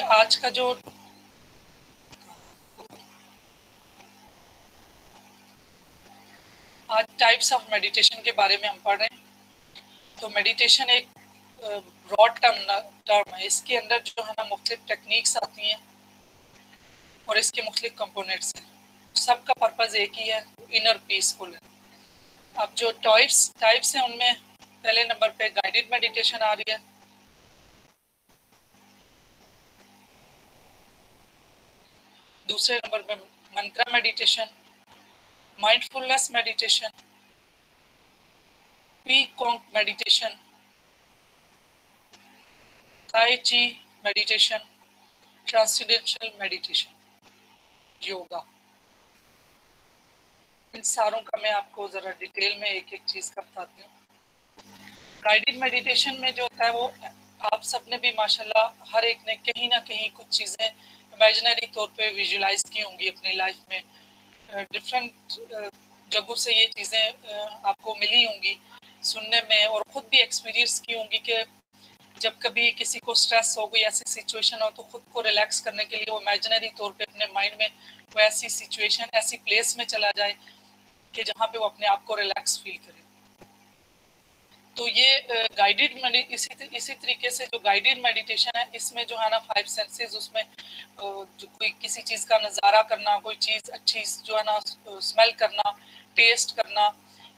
आज का जो आज टाइप्स ऑफ़ मेडिटेशन के बारे में हम पढ़ रहे हैं। तो मेडिटेशन एक ब्रॉड टर्म टर्म है। इसके अंदर जो है ना, मुख्तलिफ़ टेक्निक्स आती हैं और इसके मुख्तलिफ़ कंपोनेंट्स हैं। सबका पर्पज़ एक ही है इनर पीसफुल है अब जो टाइप्स टाइप्स हैं उनमें, पहले नंबर पे गाइडेड मेडिटेशन आ रही है। दूसरे नंबर पे mantra meditation mindfulness meditation, P-Conk meditation, Tai Chi meditation, transcendental meditation, yoga इन सारों का मैं आपको ज़रा डिटेल में एक एक चीज़ का बताती हूँ। गाइडेड मेडिटेशन में जो होता है वो आप सबने भी माशाल्लाह हर एक ने कहीं ना कहीं कुछ चीज़ें इमेजिनरी तौर पे विजुलाइज की होंगी अपनी लाइफ में। डिफरेंट जगहों से ये चीज़ें आपको मिली होंगी सुनने में और ख़ुद भी एक्सपीरियंस की होंगी कि जब कभी किसी को स्ट्रेस हो गई ऐसी सिचुएशन हो तो खुद को रिलैक्स करने के लिए वो इमेजिनरी तौर पे अपने माइंड में वो ऐसी सिचुएशन ऐसी प्लेस में चला जाए कि जहाँ पे वो अपने आप को रिलैक्स फील करे। तो ये गाइडेड इसी इसी तरीके से जो गाइडेड मेडिटेशन है, इसमें जो है ना फाइव सेंसेस उसमें जो कोई किसी चीज़ का नज़ारा करना, कोई चीज़ अच्छी जो है ना स्मेल करना टेस्ट करना,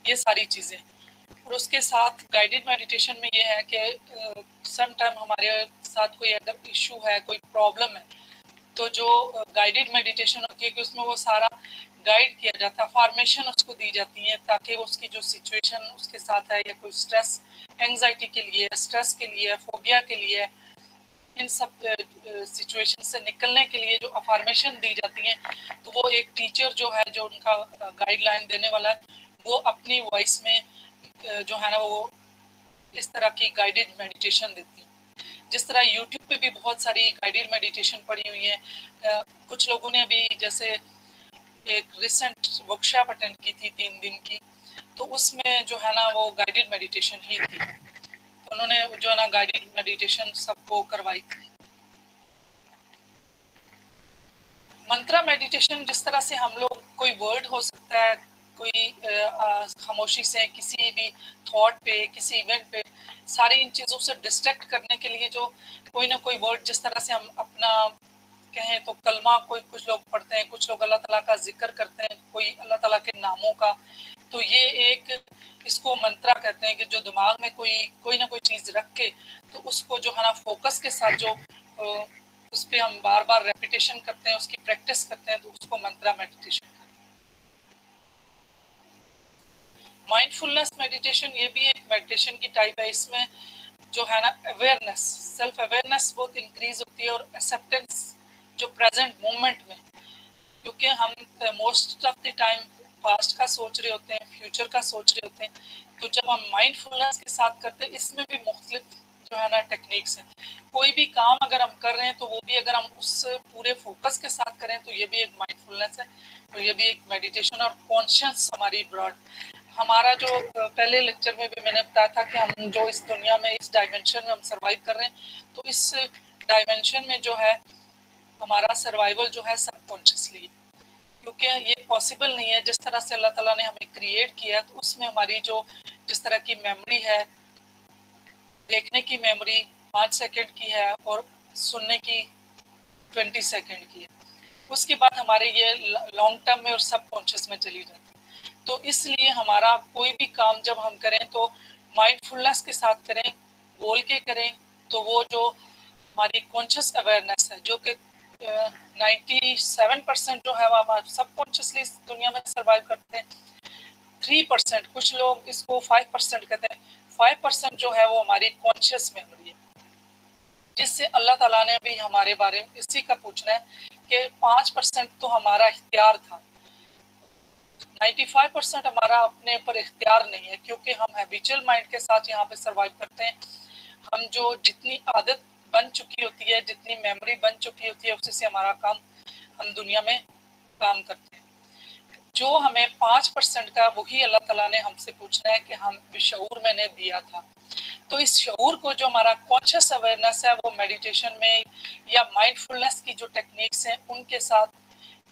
ये सारी चीज़ें। और उसके साथ गाइडेड मेडिटेशन में ये है कि सम टाइम हमारे साथ कोई अगर इशू है, कोई प्रॉब्लम है तो जो गाइडेड मेडिटेशन होती है कि उसमें वो सारा गाइड किया जाता है फॉर्मेशन उसको दी जाती है ताकि उसकी जो सिचुएशन उसके साथ है या कोई स्ट्रेस एंजाइटी के लिए स्ट्रेस के लिए फोबिया के लिए, इन सब सिचुएशन से निकलने के लिए जो अफॉर्मेशन दी जाती है तो वो एक टीचर जो है, जो उनका गाइडलाइन देने वाला है, वो अपनी वॉइस में जो है ना, वो इस तरह की गाइडेड मेडिटेशन देती है। जिस तरह यूट्यूब पे भी बहुत सारी गाइडेड मेडिटेशन पड़ी हुई है कुछ लोगों ने अभी जैसे एक रिसेंट वर्कशॉप अटेंड की थी तीन दिन की तो उसमें जो है ना वो गाइडेड मेडिटेशन ही थी। तो उन्होंने जो है ना गाइडेड मेडिटेशन सबको करवाई। थी मंत्रा मेडिटेशन जिस तरह से हम लोग, कोई वर्ड हो सकता है कोई खामोशी से, किसी भी थॉट पे, किसी इवेंट पे, सारी इन चीज़ों से डिस्ट्रैक्ट करने के लिए जो कोई ना कोई वर्ड जिस तरह से हम अपना कहें तो कलमा कोई कुछ लोग पढ़ते हैं, कुछ लोग अल्लाह ताला का ज़िक्र करते हैं, कोई अल्लाह ताला के नामों का तो ये एक इसको मंत्रा कहते हैं कि जो दिमाग में कोई कोई ना कोई चीज़ रख के तो उसको जो है ना फोकस के साथ जो उस पर हम बार बार रेपिटेशन करते हैं, उसकी प्रैक्टिस करते हैं तो उसको मंत्रा मेडिटेशन माइंडफुलनेस मेडिटेशन ये भी एक मेडिटेशन की टाइप है, इसमें जो है ना अवेयरनेस सेल्फ अवेयरनेस बहुत इंक्रीज होती है और एक्सेप्टेंस जो प्रेजेंट मोमेंट में, क्योंकि हम most of the time past का सोच रहे होते हैं फ्यूचर का सोच रहे होते हैं तो जब हम माइंडफुलनेस के साथ करते हैं, इसमें भी मुख्तलिफ़ जो है ना टेक्निक्स हैं। कोई भी काम अगर हम कर रहे हैं तो वो भी अगर हम उस पूरे फोकस के साथ करें तो ये भी एक माइंडफुलनेस है तो ये भी एक मेडिटेशन और कॉन्शियस हमारी ब्रॉड हमारा जो पहले लेक्चर में भी मैंने बताया था कि हम जो इस दुनिया में, इस डायमेंशन में हम सर्वाइव कर रहे हैं तो इस डायमेंशन में जो है, हमारा सर्वाइवल जो है सबकॉन्शियसली क्योंकि ये पॉसिबल नहीं है, जिस तरह से अल्लाह ताला ने हमें क्रिएट किया तो उसमें हमारी जो, जिस तरह की मेमोरी है, देखने की मेमोरी पाँच सेकंड की है और सुनने की ट्वेंटी सेकंड की है। उसके बाद हमारे ये लॉन्ग टर्म में और सब कॉन्शियस में चली जाती है। तो इसलिए हमारा कोई भी काम जब हम करें तो माइंडफुलनेस के साथ करें, बोल के करें तो वो जो हमारी कॉन्शियस अवेयरनेस है, जो कि नाइन्टी सेवन परसेंट जो है वो हमारे सबकॉन्शियसली दुनिया में सर्वाइव करते हैं। थ्री परसेंट कुछ लोग इसको फाइव परसेंट कहते हैं। फाइव परसेंट जो है वो हमारी कॉन्शियस मेमोरी है। जिससे अल्लाह ताला ने भी हमारे बारे में इसी का पूछना है कि पाँच परसेंट तो हमारा इख्तियार था। 95 परसेंट हमारा अपने ऊपर इख्तियार नहीं है, क्योंकि हम हैबिचुअल माइंड के साथ यहाँ पे सरवाइव करते हैं। हम जो जितनी आदत बन चुकी होती है, जितनी मेमोरी बन चुकी होती है उसी से हमारा काम हम दुनिया में काम करते हैं। जो हमें पाँच परसेंट का, वही अल्लाह ताला ने हमसे पूछना है कि हम शूर मैंने दिया था। तो इस शूर को जो हमारा कॉन्शियस अवेयरनेस है, वो मेडिटेशन में या माइंडफुलनेस की जो टेक्निक्स हैं, उनके साथ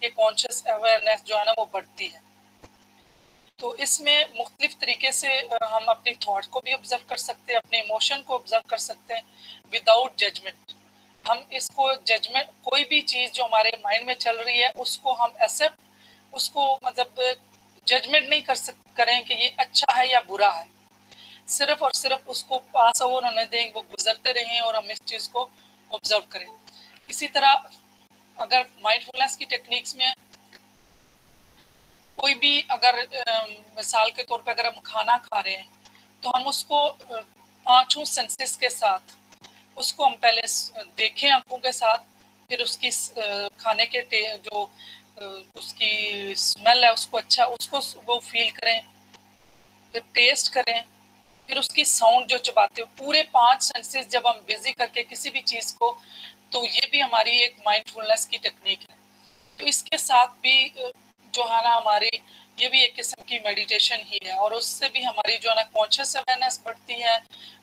ये कॉन्शियस अवेयरनेस जो है ना, वो बढ़ती है। तो इसमें मुख्तलिफ़ तरीके से हम अपने थॉट को भी ऑब्ज़र्व कर सकते हैं, अपने इमोशन को ऑब्ज़र्व कर सकते हैं विदाउट जजमेंट हम इसको जजमेंट कोई भी चीज़ जो हमारे माइंड में चल रही है, उसको हम एक्सेप्ट उसको मतलब जजमेंट नहीं कर सक, करें कि ये अच्छा है या बुरा है। सिर्फ़ और सिर्फ़ उसको पास ओवर होने दें, वो गुजरते रहें और हम इस चीज़ को ऑब्ज़र्व करें। इसी तरह, अगर माइंडफुलनेस की टेक्निक्स में कोई भी अगर मिसाल के तौर पे अगर हम खाना खा रहे हैं तो हम उसको पाँचों सेंसेस के साथ, उसको हम पहले देखें आँखों के साथ, फिर उसकी खाने के जो उसकी स्मेल है, उसको अच्छा उसको वो फील करें, फिर टेस्ट करें, फिर उसकी साउंड जो चबाते हो, पूरे पाँच सेंसेस जब हम बिज़ी करके किसी भी चीज़ को तो ये भी हमारी एक माइंडफुलनेस की टेक्निक है। तो इसके साथ भी जो है ना हमारी ये भी एक किस्म की मेडिटेशन ही है और उससे भी हमारी जो है ना कॉन्शियस अवेयरनेस बढ़ती है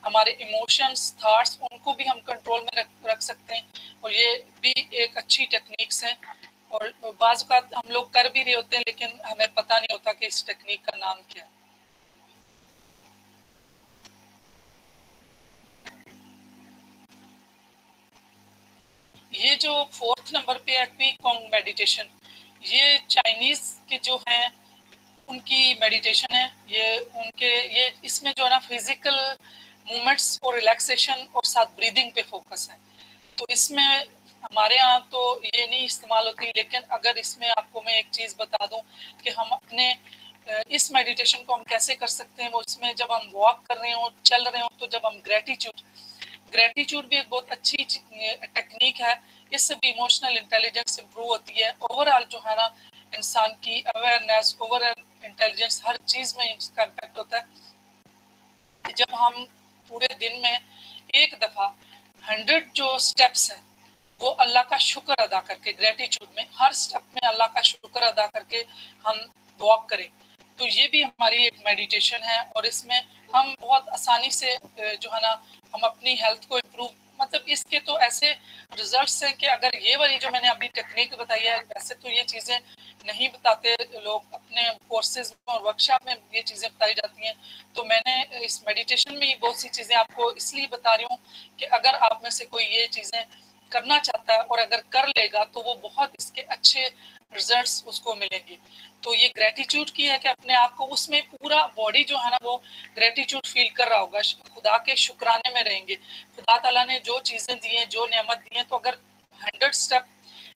हमारे इमोशंस थॉट्स उनको भी हम कंट्रोल में रख, रख सकते हैं और ये भी एक अच्छी टेक्निक्स हैं और बाज़ हम लोग कर भी रहे होते हैं लेकिन हमें पता नहीं होता कि इस टेक्निक का नाम क्या है। ये जो फोर्थ नंबर पे है क्विक मेडिटेशन ये चाइनीज़ के जो हैं, उनकी मेडिटेशन है, ये उनके, ये इसमें जो है ना फ़िज़िकल मूवमेंट्स और रिलैक्सेशन और साथ ब्रीदिंग पे फोकस है। तो इसमें हमारे यहाँ तो ये नहीं इस्तेमाल होती, लेकिन अगर इसमें आपको मैं एक चीज़ बता दूँ कि हम अपने इस मेडिटेशन को हम कैसे कर सकते हैं, वो इसमें जब हम वॉक कर रहे हो, चल रहे हो तो जब हम ग्रेटिट्यूड ग्रेटिट्यूड भी एक बहुत अच्छी टेक्निक है इससे भी इमोशनल इंटेलिजेंस इंप्रूव होती है। ओवरऑल जो है ना, इंसान की अवेयरनेस ओवरऑल इंटेलिजेंस हर चीज़ में इसका इम्पैक्ट होता है। जब हम पूरे दिन में एक दफ़ा हंड्रेड जो स्टेप्स हैं, वो अल्लाह का शुक्र अदा करके ग्रेटिट्यूड में, हर स्टेप में अल्लाह का शुक्र अदा करके हम वॉक करें। तो ये भी हमारी एक मेडिटेशन है और इसमें हम बहुत आसानी से जो है ना, हम अपनी हेल्थ को इम्प्रूव मतलब इसके तो ऐसे रिजल्ट्स हैं कि अगर ये वाली जो मैंने अभी टेक्निक बताई है, वैसे तो ये चीज़ें नहीं बताते लोग अपने कोर्सेज में और वर्कशॉप में ये चीज़ें बताई जाती हैं। तो मैंने इस मेडिटेशन में ही बहुत सी चीज़ें आपको इसलिए बता रही हूँ कि अगर आप में से कोई ये चीज़ें करना चाहता है और अगर कर लेगा तो वो बहुत इसके अच्छे रिजल्ट्स उसको मिलेंगे। तो ये ग्रेटिट्यूड की है कि अपने आप को उसमें पूरा बॉडी जो है ना वो ग्रेटिट्यूड फील कर रहा होगा। खुदा के शुक्राने में रहेंगे। खुदा तला ने जो चीज़ें दी हैं, जो नियमत दी हैं तो अगर हंड्रेड स्टेप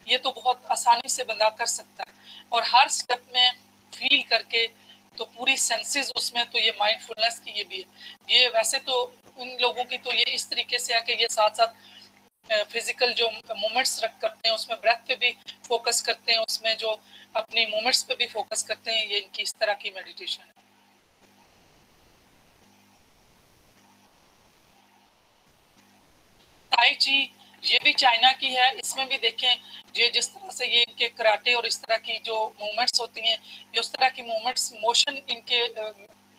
ये तो बहुत आसानी से बंदा कर सकता है। और हर स्टेप में फील करके तो पूरी सेंसेस उसमें तो ये माइंडफुलनेस की ये भी है। ये वैसे तो उन लोगों की तो ये इस तरीके से है कि ये साथ साथ फ़िज़िकल जो मूवमेंट्स रख करते हैं, उसमें ब्रेथ पे भी फोकस करते हैं, उसमें जो अपनी मूवमेंट्स पे भी फोकस करते हैं, ये इनकी इस तरह की मेडिटेशन है। ताई ये भी चाइना की है, इसमें भी देखें, ये जिस तरह से ये इनके कराटे और इस तरह की जो मूवमेंट्स होती हैं, ये उस तरह की मूवमेंट्स मोशन इनके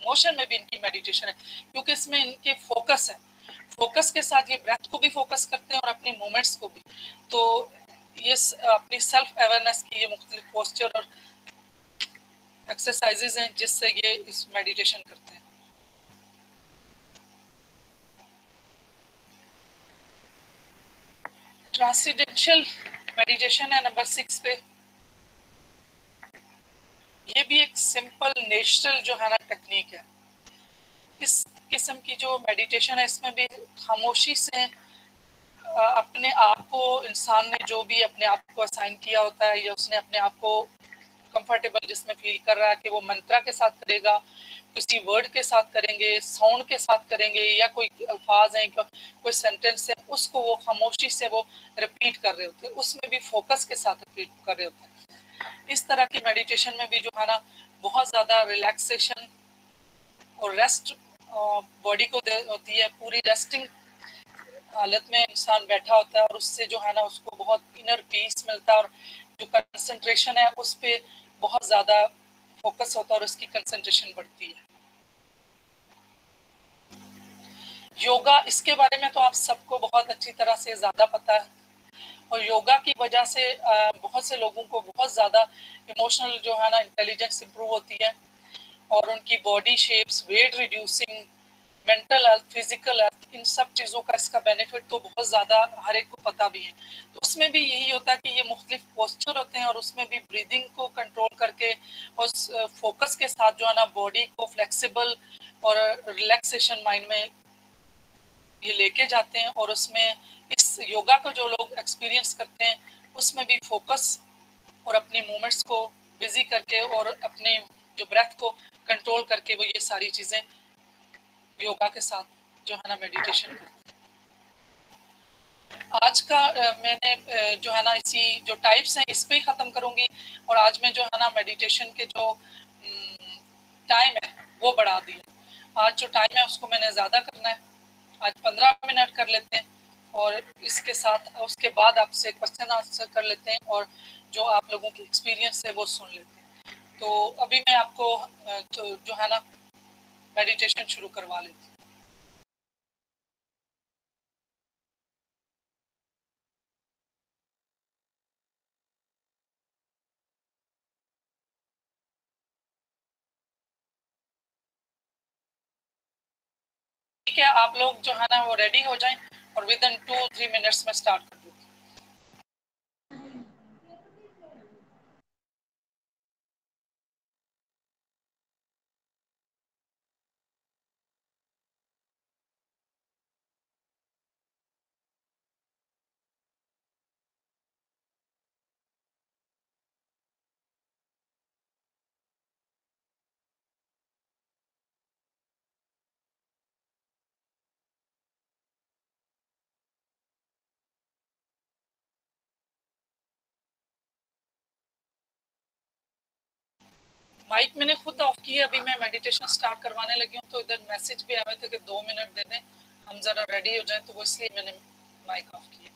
मोशन में भी इनकी मेडिटेशन है, क्योंकि इसमें इनके फोकस है। फोकस के साथ, ये ब्रेथ को भी फोकस करते हैं और अपनी मोमेंट्स को भी। तो ये अपनी सेल्फ अवेयरनेस की ये मुख्तलिफ़ पोस्चर और एक्सरसाइजेज हैं जिससे ये इस मेडिटेशन करते हैं। ट्रांसीडेंशियल मेडिटेशन है नंबर सिक्स पे। ये भी एक सिंपल नेचुरल जो है ना टेक्निक है। इस किस्म की जो मेडिटेशन है, इसमें भी खामोशी से अपने आप को, इंसान ने जो भी अपने आप को असाइन किया होता है या उसने अपने आप को कंफर्टेबल जिसमें फील कर रहा है कि वो मंत्रा के साथ करेगा, किसी वर्ड के साथ करेंगे साउंड के साथ करेंगे या कोई अल्फाज हैं, कोई सेंटेंस है, उसको वो खामोशी से वो रिपीट कर रहे होते हैं, उसमें भी फोकस के साथ रिपीट कर रहे होते हैं। इस तरह की मेडिटेशन में भी जो है ना, बहुत ज़्यादा रिलैक्सेशन और रेस्ट बॉडी को होती है पूरी रेस्टिंग हालत में इंसान बैठा होता है और उससे जो है ना उसको बहुत इनर पीस मिलता है और जो कंसंट्रेशन है उस पर बहुत ज़्यादा फोकस होता है और उसकी कंसंट्रेशन बढ़ती है। योगा इसके बारे में तो आप सबको बहुत अच्छी तरह से ज़्यादा पता है और योगा की वजह से बहुत से लोगों को बहुत ज़्यादा इमोशनल जो है ना इंटेलिजेंस इंप्रूव होती है। और उनकी body shapes weight reducing mental health physical health इन सब चीज़ों का इसका बेनिफिट तो बहुत ज़्यादा हर एक को पता भी है। तो उसमें भी यही होता है कि ये मुख्तलिफ़ पोस्चर होते हैं और उसमें भी ब्रीदिंग को कंट्रोल करके और फोकस के साथ जो है ना बॉडी को फ्लेक्सिबल और रिलैक्सेशन माइंड में ये लेके जाते हैं और उसमें इस योगा को जो लोग एक्सपीरियंस करते हैं, उसमें भी फोकस और अपनी मूवमेंट्स को बिज़ी करके और अपने जो ब्रेथ को कंट्रोल करके वो ये सारी चीज़ें योगा के साथ जो है ना मेडिटेशन आज का मैंने जो है ना इसी जो टाइप्स हैं इस पे ही ख़त्म करूँगी और आज मैं जो है ना मेडिटेशन के जो टाइम है, वो बढ़ा दिया आज जो टाइम है, उसको मैंने ज़्यादा करना है। आज पंद्रह मिनट कर लेते हैं और इसके साथ, उसके बाद आपसे क्वेश्चन आंसर कर लेते हैं और जो आप लोगों की एक्सपीरियंस है, वो सुन लेते हैं। तो अभी मैं आपको तो जो है ना मेडिटेशन शुरू करवा लेती ठीक है, आप लोग जो है ना, वो रेडी हो जाएँ और within two three minutes में स्टार्ट माइक मैंने खुद ऑफ़ की है, अभी मैं मेडिटेशन स्टार्ट करवाने लगी हूँ तो इधर मैसेज भी आया था कि दो मिनट दे दें, हम ज़रा रेडी हो जाए तो वो इसलिए मैंने माइक ऑफ़ किया।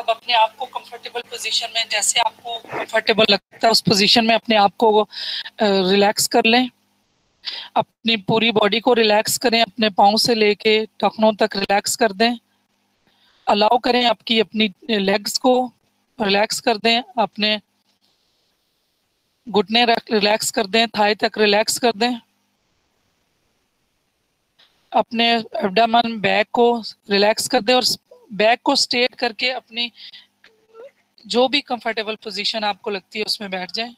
सब अपने आप को कंफर्टेबल पोजीशन में, जैसे आपको कंफर्टेबल लगता है, उस पोजीशन में अपने आप को रिलैक्स कर लें। अपनी पूरी बॉडी को रिलैक्स करें, अपने पाँव से लेके टखनों तक रिलैक्स कर दें। अलाउ करें आपकी अपनी लेग्स को रिलैक्स कर दें, अपने घुटने रिलैक्स कर दें, थाई तक रिलैक्स कर दें। अपने एबडामन बैक को रिलैक्स कर दें और बैक को स्ट्रेट करके अपनी जो भी कंफर्टेबल पोजीशन आपको लगती है उसमें बैठ जाएँ।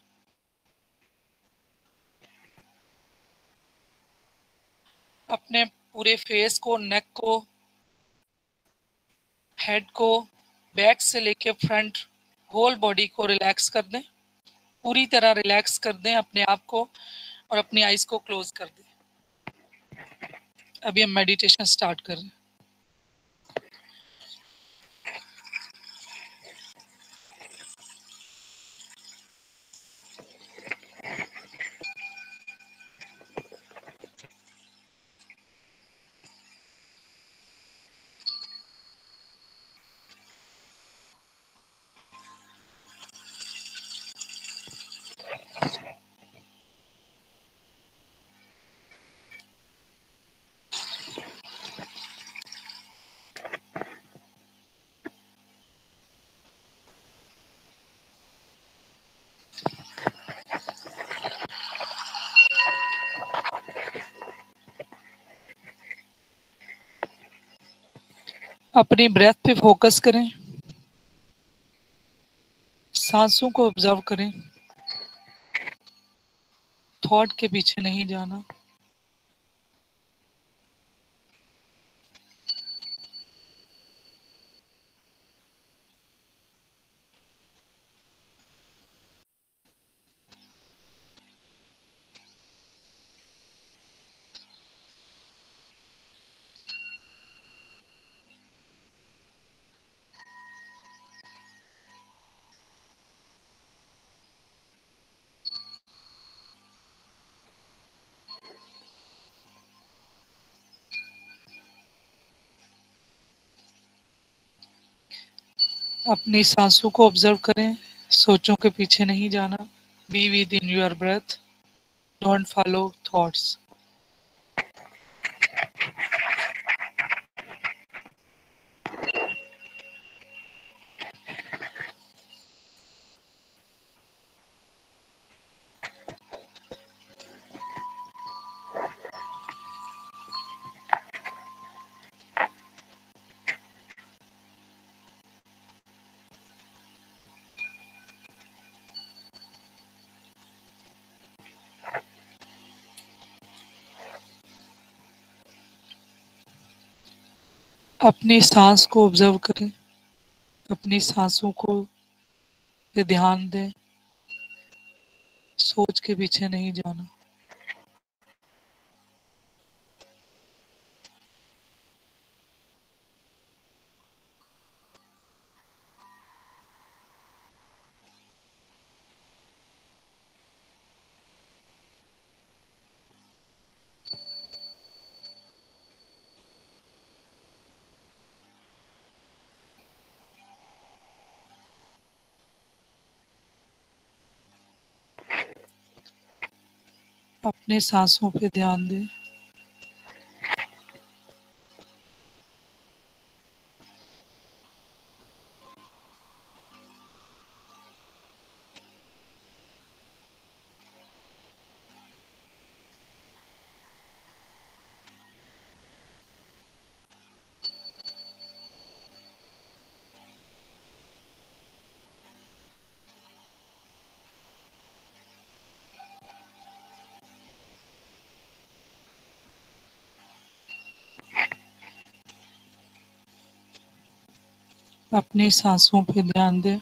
अपने पूरे फेस को नेक को हेड को बैक से लेके फ्रंट होल बॉडी को रिलैक्स कर दें। पूरी तरह रिलैक्स कर दें अपने आप को और अपनी आइज़ को क्लोज कर दें। अभी हम मेडिटेशन स्टार्ट कर रहे हैं। अपनी ब्रेथ पे फोकस करें। सांसों को ऑब्ज़र्व करें। थॉट के पीछे नहीं जाना। अपनी सांसों को ऑब्ज़र्व करें, सोचों के पीछे नहीं जाना be within your breath don't follow thoughts अपनी सांस को ऑब्ज़र्व करें, अपनी सांसों को ध्यान दें, सोच के पीछे नहीं जाना अपने सांसों पे ध्यान दें। अपनी सांसों पे ध्यान दें।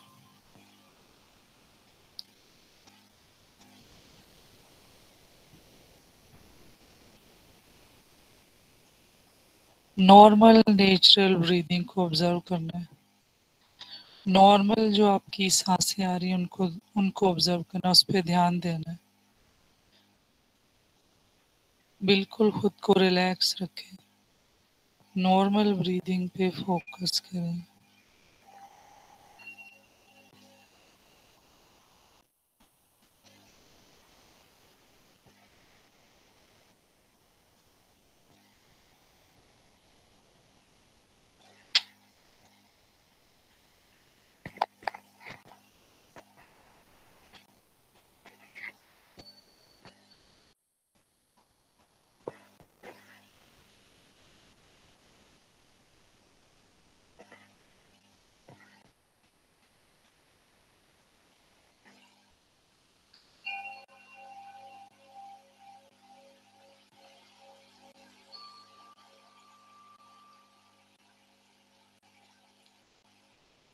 नॉर्मल नेचुरल ब्रीदिंग को ऑब्ज़र्व करना है। नॉर्मल जो आपकी साँसें आ रही हैं, उनको उनको ऑब्ज़र्व करना उस पर ध्यान देना है। बिल्कुल खुद को रिलैक्स रखें। नॉर्मल ब्रीदिंग पे फोकस करें।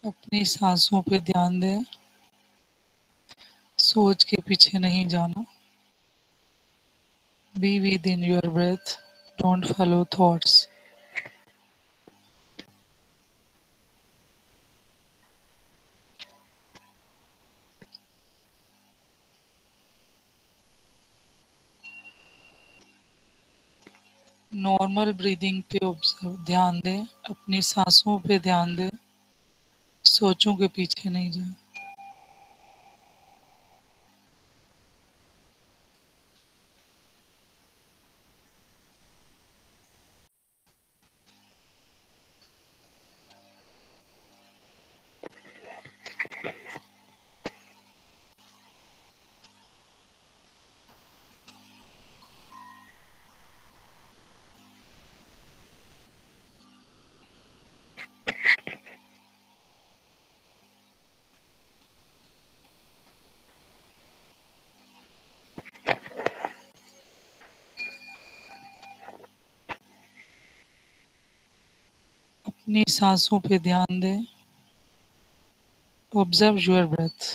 अपनी सांसों पे ध्यान दें। सोच के पीछे नहीं जाना। Be within your breath don't follow thoughts normal breathing पे ध्यान दें। अपनी सांसों पे ध्यान दें। सोचों के पीछे नहीं जाए। अपनी सांसों पे ध्यान दें। Observe your breath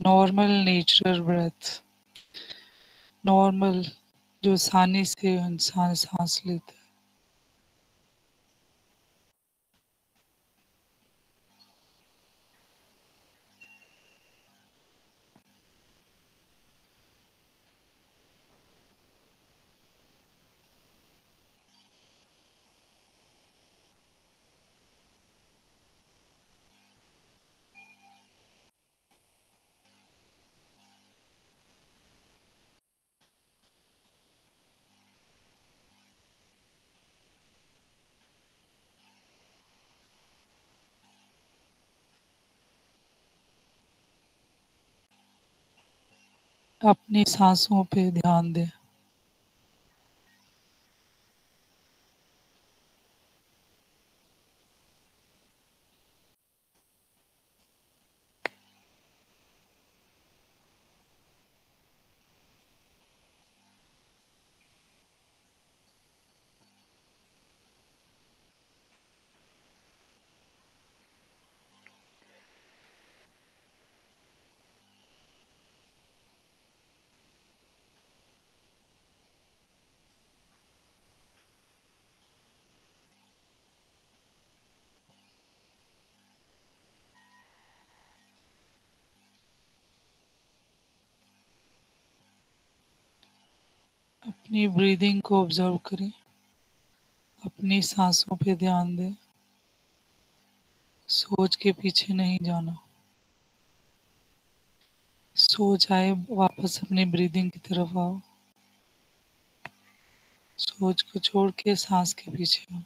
normal natural breath normal जो आसानी से इंसान सांस लेता है। अपनी सांसों पे ध्यान दें। अपनी ब्रीदिंग को ऑब्ज़र्व करें। अपनी सांसों पे ध्यान दें। सोच के पीछे नहीं जाना। सोच आए, वापस अपनी ब्रीदिंग की तरफ़ आओ। सोच को छोड़ के सांस के पीछे आओ।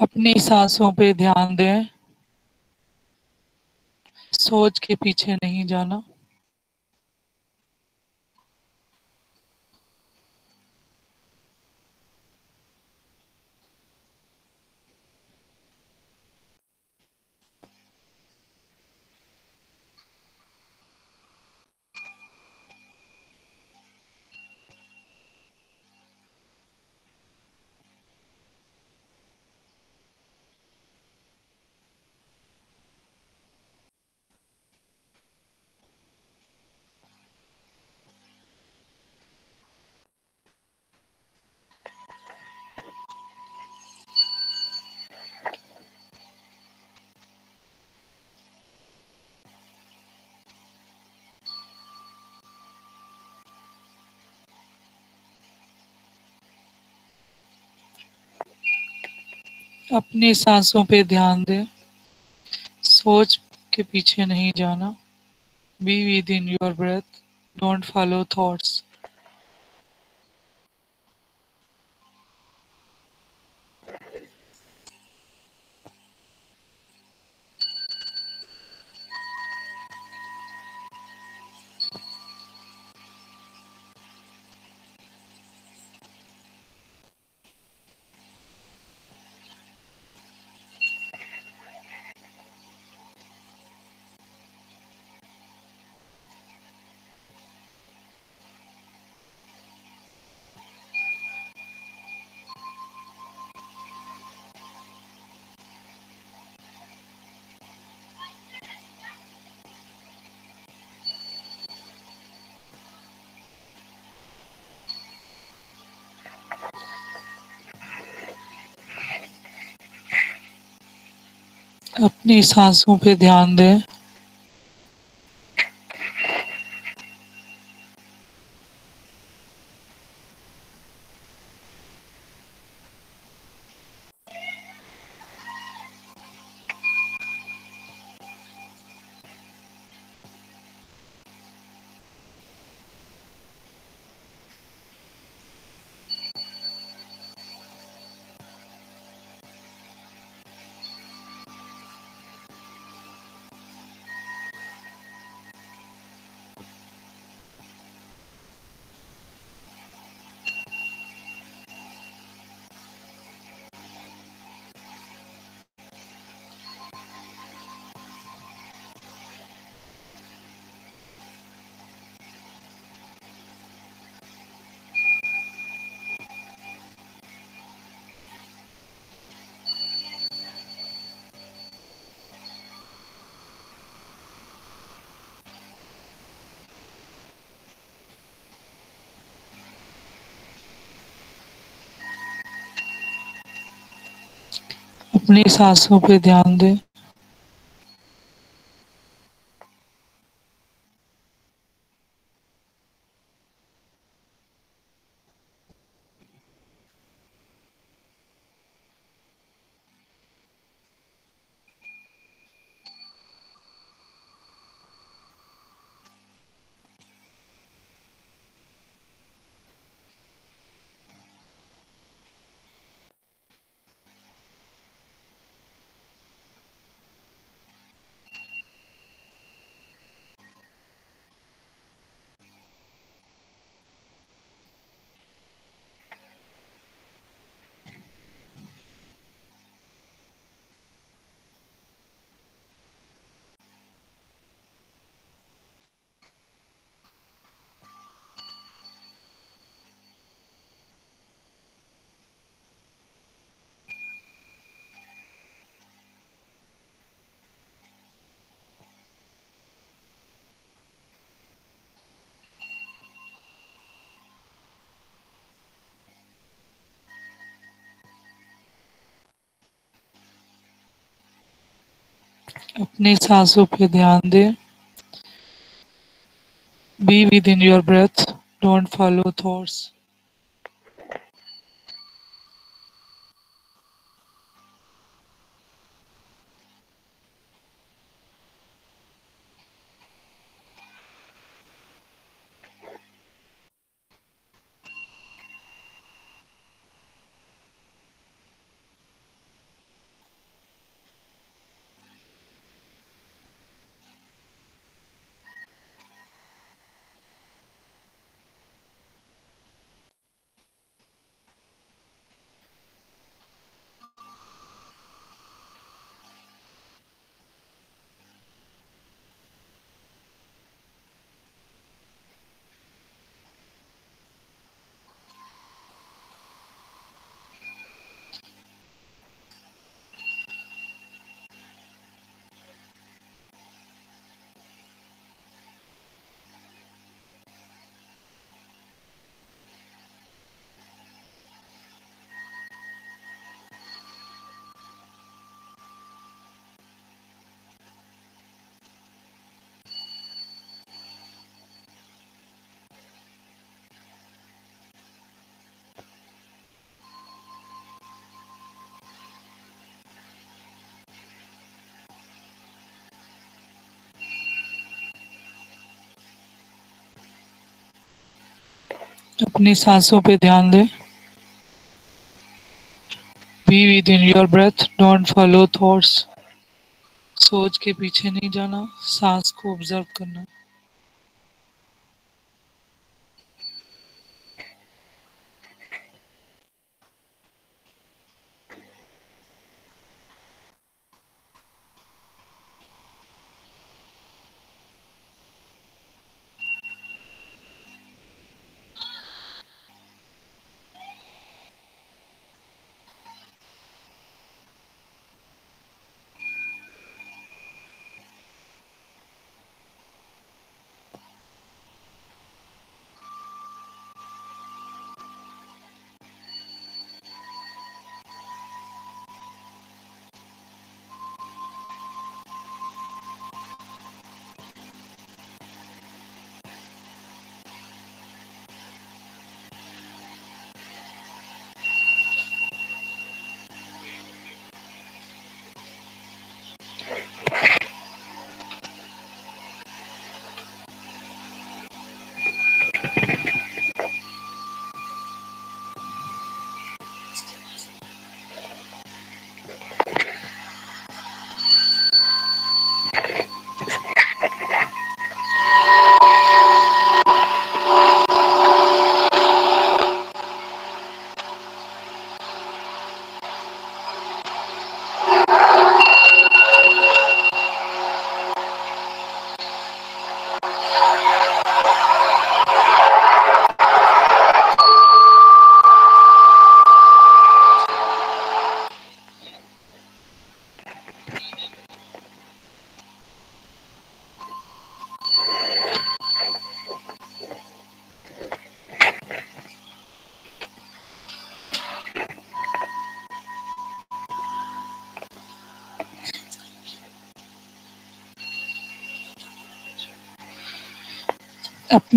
अपनी सांसों पे ध्यान दें। सोच के पीछे नहीं जाना। अपनी सांसों पे ध्यान दें। सोच के पीछे नहीं जाना। Be within your breath don't follow thoughts अपनी सांसों पे ध्यान दें। अपनी सांसों पे ध्यान दें। अपनी सांसों पे ध्यान दें। Be within your breath don't follow thoughts अपनी सांसों पे ध्यान दें। Be within your breath don't follow thoughts सोच के पीछे नहीं जाना। सांस को ऑब्ज़र्व करना।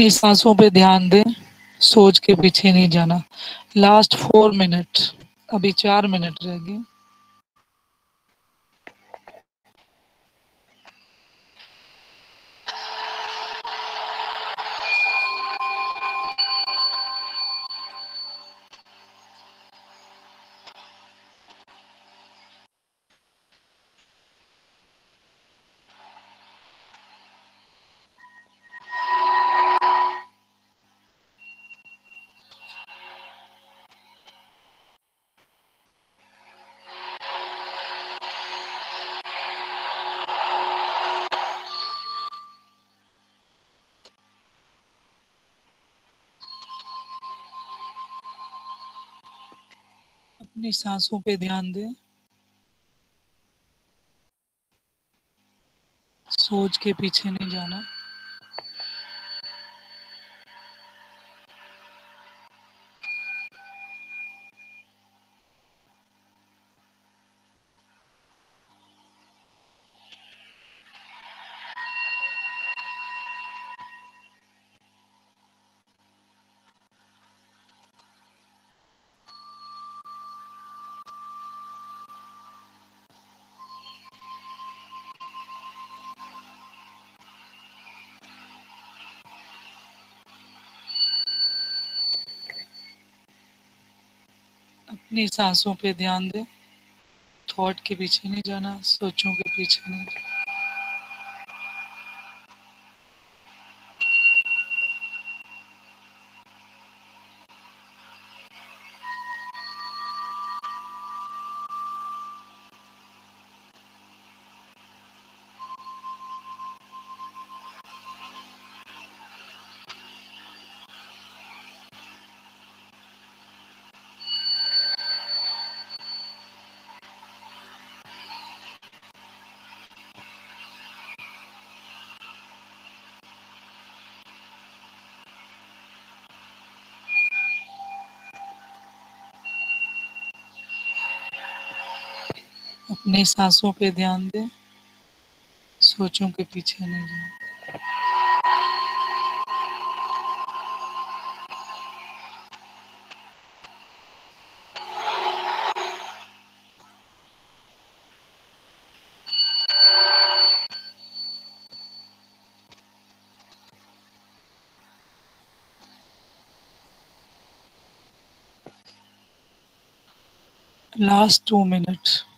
अपनी सांसों पे ध्यान दें, सोच के पीछे नहीं जाना। लास्ट फोर मिनट अभी चार मिनट रह गए। अपनी सांसों पे ध्यान दें। सोच के पीछे नहीं जाना। अपनी सांसों पे ध्यान दें। थॉट के पीछे नहीं जाना, सोचों के पीछे नहीं जाना। अपनी सांसों पे ध्यान दें सोचों के पीछे नहीं जाए। Last two minutes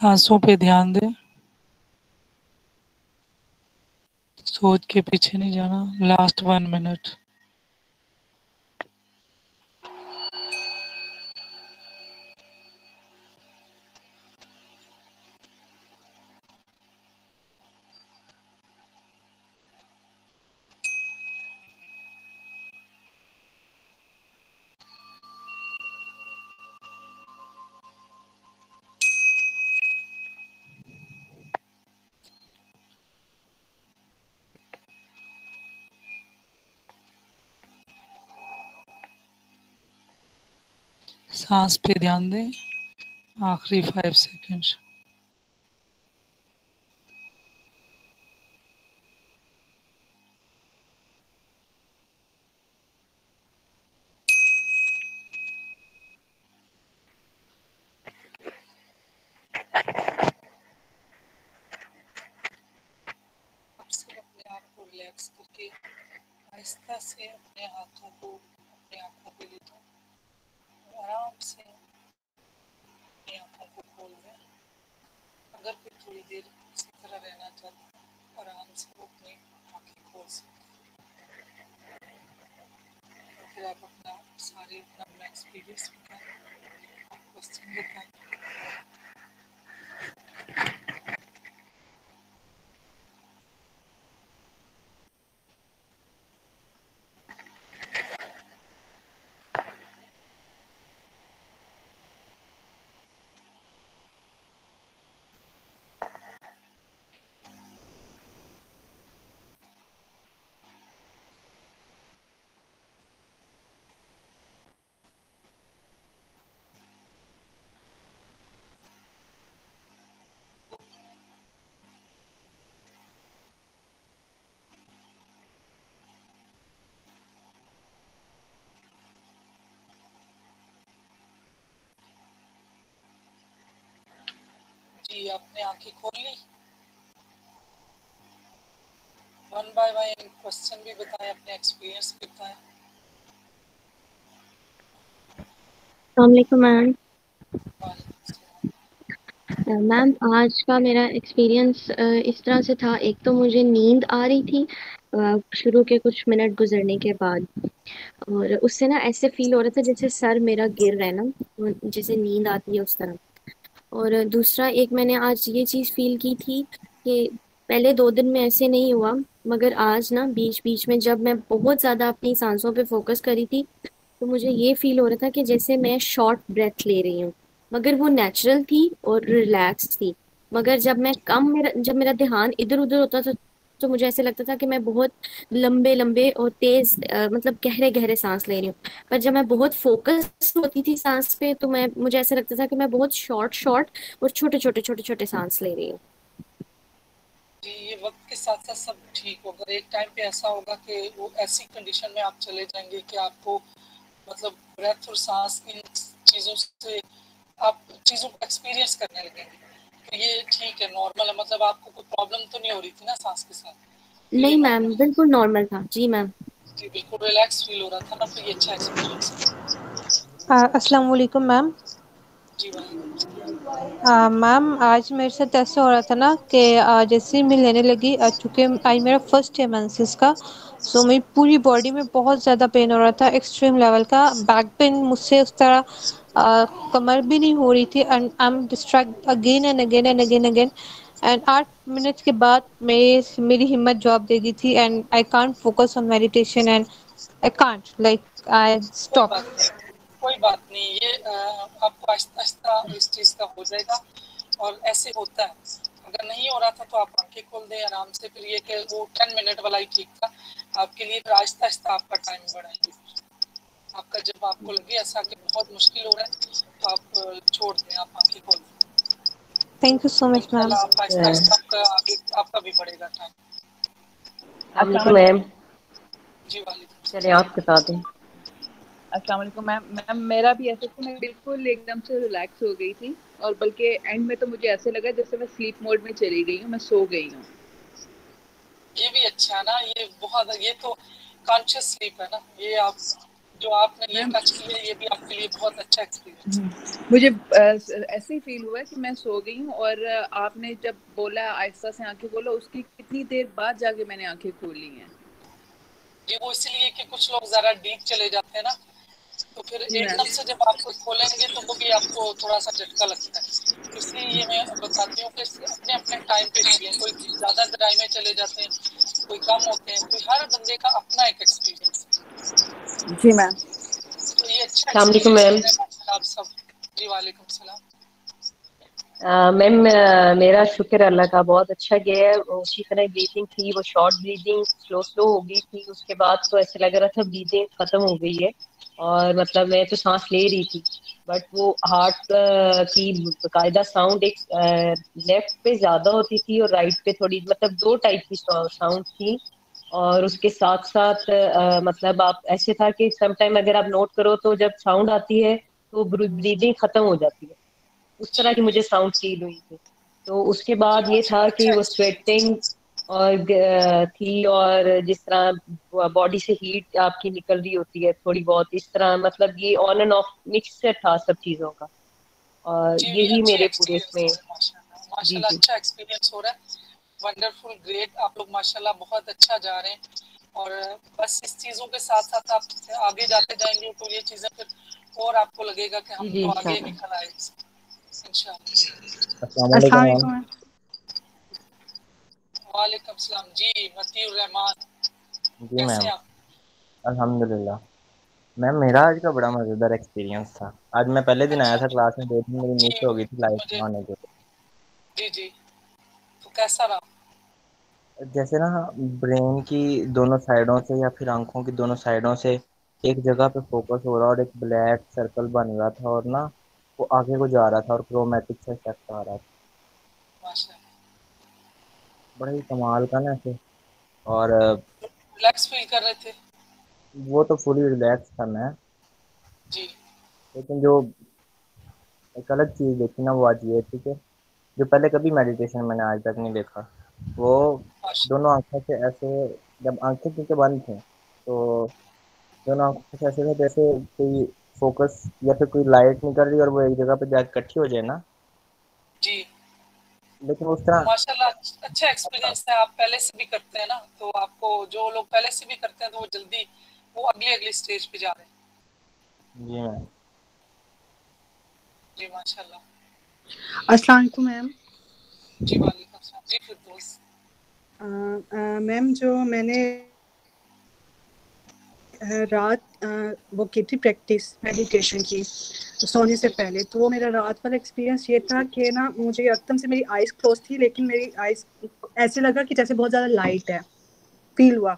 सांसों पे ध्यान दे। सोच के पीछे नहीं जाना। लास्ट वन मिनट सांस पे ध्यान दें। आखिरी फाइव सेकंड्स को रिलैक्स करके आहिस्ता से अपने को, अपने आँखों पे ले दो और आराम से आँखों को खोल दें अगर कोई थोड़ी देर इसी तरह रहना चाहते हैं आराम से वो अपनी आँखें खोल सकते हैं फिर आप अपना सारे अपना एक्सपीरियंस बताएँ क्वेश्चन बताएँ आपने आँखें खोल ली। वन बाय वन क्वेश्चन भी बताएँ अपने एक्सपीरियंस भी बताएँ। मैम मैम आज का मेरा एक्सपीरियंस इस तरह से था। एक तो मुझे नींद आ रही थी शुरू के कुछ मिनट गुजरने के बाद। और उससे ना ऐसे फील हो रहा था जैसे सर मेरा गिर रहा है ना जैसे नींद आती है उस तरह। और दूसरा, एक मैंने आज ये चीज़ फील की थी कि पहले दो दिन में ऐसे नहीं हुआ, मगर आज ना बीच बीच में जब मैं बहुत ज़्यादा अपनी सांसों पे फोकस करी थी तो मुझे ये फील हो रहा था कि जैसे मैं शॉर्ट ब्रेथ ले रही हूँ। मगर वो नेचुरल थी और रिलैक्स थी। मगर जब मैं कम मेरा, जब मेरा ध्यान इधर उधर होता था तो मुझे ऐसे लगता था कि मैं बहुत लंबे लंबे और तेज मतलब गहरे गहरे सांस ले रही हूँ। पर जब मैं बहुत फोकस होती थी सांस पे तो मैं, मुझे ऐसे लगता था कि मैं बहुत शॉर्ट शॉर्ट और छोटे छोटे छोटे छोटे सांस ले रही हूँ। ये वक्त के साथ साथ सब ठीक होगा। एक टाइम पे ऐसा होगा कि वो ऐसी कंडीशन में आप चले जाएँगे कि आपको मतलब ब्रेथ और सांस इन चीज़ों से आप, चीज़ों को एक्सपीरियंस करने लगेंगे। ये ठीक है नॉर्मल है मतलब आपको कोई प्रॉब्लम तो नहीं हो रही थी ना सांस के साथ? नहीं मैम बिल्कुल नॉर्मल था। जी मैम जी बिल्कुल रिलैक्स फील हो रहा था ना तो ये अच्छा एक्सपीरियंस अस्सलाम वालेकुम मैम जी मैम आज मेरे साथ ऐसा हो रहा था ना कि जैसे ही मैं लेने लगी चूँकि आज मेरा फ़र्स्ट है मंसिस का सो मेरी पूरी बॉडी में बहुत ज़्यादा पेन हो रहा था एक्सट्रीम लेवल का बैक पेन मुझसे उस तरह कमर भी नहीं हो रही थी and I am distract again and again and again again and आठ मिनट के बाद मेरी मेरी हिम्मत जवाब दे गई थी and I can't focus on meditation and I can't like I stop कोई बात नहीं ये आपको आहिस्ता आहिस्ता इस चीज़ का हो जाएगा और ऐसे होता है। अगर नहीं हो रहा था तो आप आँखें खोल दें आराम से, फिर ये कि वो टेन मिनट वाला ही ठीक था। आपके लिए फिर आहिस्ता आहिस्ता आपका टाइम बढ़ाएँगे आपका जब आपको लगे ऐसा कि बहुत मुश्किल हो रहा है तो आप छोड़ दें आप आँखें खोल दें। Thank you so much ma'am आपका आपका भी बढ़ेगा टाइम मैम जी वालेकुम। चलिए आप बता दें। अस्सलाम वालेकुम मैम मैम मेरा भी ऐसे तो मैं बिल्कुल एकदम से रिलैक्स हो गई थी और बल्कि एंड में तो मुझे ऐसे लगा जैसे मैं स्लीप मोड में चली गई हूँ मैं सो गई हूँ। ये भी अच्छा है ना ये बहुत ये तो कॉन्शियस स्लीप है ना ये आप जो आपने ये टच किया ये भी आपके लिए बहुत अच्छा एक्सपीरियंस हम्म। मुझे ऐसे ही फील हुआ कि मैं सो गई हूँ और आपने जब बोला आहिस्ता से आँखें खोलो उसकी कितनी देर बाद जाके मैंने आँखें खोली हैं? ये वो इसलिए कि कुछ लोग जरा डीप चले जाते हैं ना तो फिर एकदम से जब आप खोलेंगे तो वो भी आपको थोड़ा सा झटका लगता है। इसलिए ये मैं बताती हूँ कि अपने अपने टाइम पे करिए कोई ज़्यादा गहराई में चले जाते हैं कोई कम होते हैं कोई हर बंदे का अपना एक एक्सपीरियंस जी मैम। तो अच्छा मैम। वालेकुम सलाम। मैम मेरा शुक्र अल्लाह का बहुत अच्छा गया है। उसी तरह ब्रीदिंग थी वो शॉर्ट ब्रीदिंग स्लो स्लो हो गई थी। उसके बाद तो ऐसा लग रहा था ब्रीदिंग खत्म हो गई है। और मतलब मैं तो सांस ले रही थी। बट वो हार्ट की बाकायदा साउंड एक लेफ़्ट पे ज़्यादा होती थी और राइट पे थोड़ी मतलब दो टाइप की साउंड थी। और उसके साथ साथ आ, मतलब आप ऐसे था कि सम टाइम अगर आप नोट करो तो जब साउंड आती है तो ब्रीदिंग खत्म हो जाती है। उस तरह की मुझे साउंड फील हुई थी। तो उसके बाद ये था कि वो स्वेटिंग और थी और जिस तरह बॉडी से हीट आपकी निकल रही होती है थोड़ी बहुत इस तरह मतलब ये ऑन एंड ऑफ़ मिक्स था सब चीज़ों का। और यही मेरे पूरे इसमें माशाल्लाह। अच्छा एक्सपीरियंस हो रहा है। वंडरफुल ग्रेट आप लोग माशाल्लाह बहुत अच्छा जा रहे हैं। और बस इस चीज़ों के साथ साथ आप आगे जाते जाएँगे तो ये चीज़ें फिर और आपको लगेगा कि हम तो आगे। निकल आए। इंशाल्लाह वालेकुम। सलाम जी मतीउर रहमान। जी मैम। अल्हम्दुलिल्लाह। मैम मेरा आज का बड़ा मज़ेदार एक्सपीरियंस था। आज मैं पहले दिन आया था क्लास में दो दिन मेरी मिस हो गई थी लाइव मुझे आने के जी जी। तो कैसा रहा? जैसे ना ब्रेन की दोनों साइडों से या फिर आँखों की दोनों साइडों से एक जगह पे फोकस हो रहा और एक ब्लैक सर्कल बन रहा था और ना वो आगे को जा रहा था और क्रोमेटिक से इफ़ेक्ट आ रहा था। बड़ा ही कमाल का ना ऐसे। और रिलैक्स फील कर रहे थे। वो तो फुली रिलैक्स था मैं। जी। लेकिन जो एक अलग चीज़ देखी ना वो आज ये थी कि जो पहले कभी मेडिटेशन मैंने आज तक नहीं देखा वो दोनों आँखों से ऐसे जब आँखें क्योंकि बंद थी तो दोनों आँखों से ऐसे था जैसे कोई फोकस या फिर कोई लाइट निकल रही और वो एक जगह पे जाके इकट्ठी हो जाए ना। जी। लेकिन उस तरह माशाल्लाह अच्छा एक्सपीरियंस है आप पहले से भी करते हैं ना तो आपको जो लोग पहले से भी करते हैं तो वो जल्दी वो अगली अगली स्टेज पे जा रहे हैं। जी मैम। जी माशाल्लाह। अस्सलाम वालेकुम मैम। जी वालेकुम सलाम जी फिरदौस। अ, अ, मैम जो मैंने रात वो की थी प्रैक्टिस मेडिटेशन की सोने से पहले तो वो मेरा रात वाला एक्सपीरियंस ये था कि ना मुझे एकदम से मेरी आइज़ क्लोज थी लेकिन मेरी आइज़ ऐसे लगा कि जैसे बहुत ज़्यादा लाइट है फील हुआ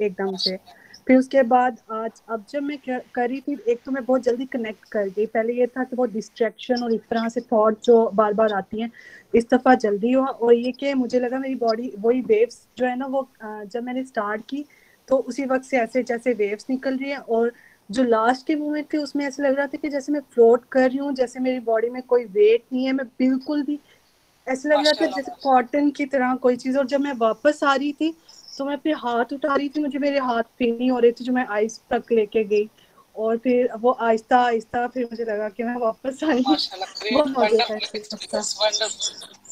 एकदम से। फिर उसके बाद आज अब जब मैं कर रही थी एक तो मैं बहुत जल्दी कनेक्ट कर गई। पहले ये था कि बहुत डिस्ट्रैक्शन और इस तरह से थॉट जो बार बार आती हैं इस दफ़ा जल्दी हुआ। और ये कि मुझे लगा मेरी बॉडी वही वेव्स जो है ना वो जब मैंने स्टार्ट की तो उसी वक्त से ऐसे जैसे वेव्स निकल रही हैं। और जो लास्ट के मोमेंट थे उसमें ऐसे लग रहा था कि जैसे मैं फ्लोट कर रही हूँ जैसे मेरी बॉडी में कोई वेट नहीं है मैं बिल्कुल भी ऐसे लग रहा था जैसे कॉटन की तरह कोई चीज़। और जब मैं वापस आ रही थी तो मैं अपने हाथ उठा रही थी मुझे मेरे हाथ फील नहीं हो रहे थे जो मैं आइस तक लेके गई। और फिर वो आहिस्ता आहिस्ता फिर मुझे लगा कि मैं वापस आई। बहुत मज़े का वंडरफुल एक्सपीरियंस था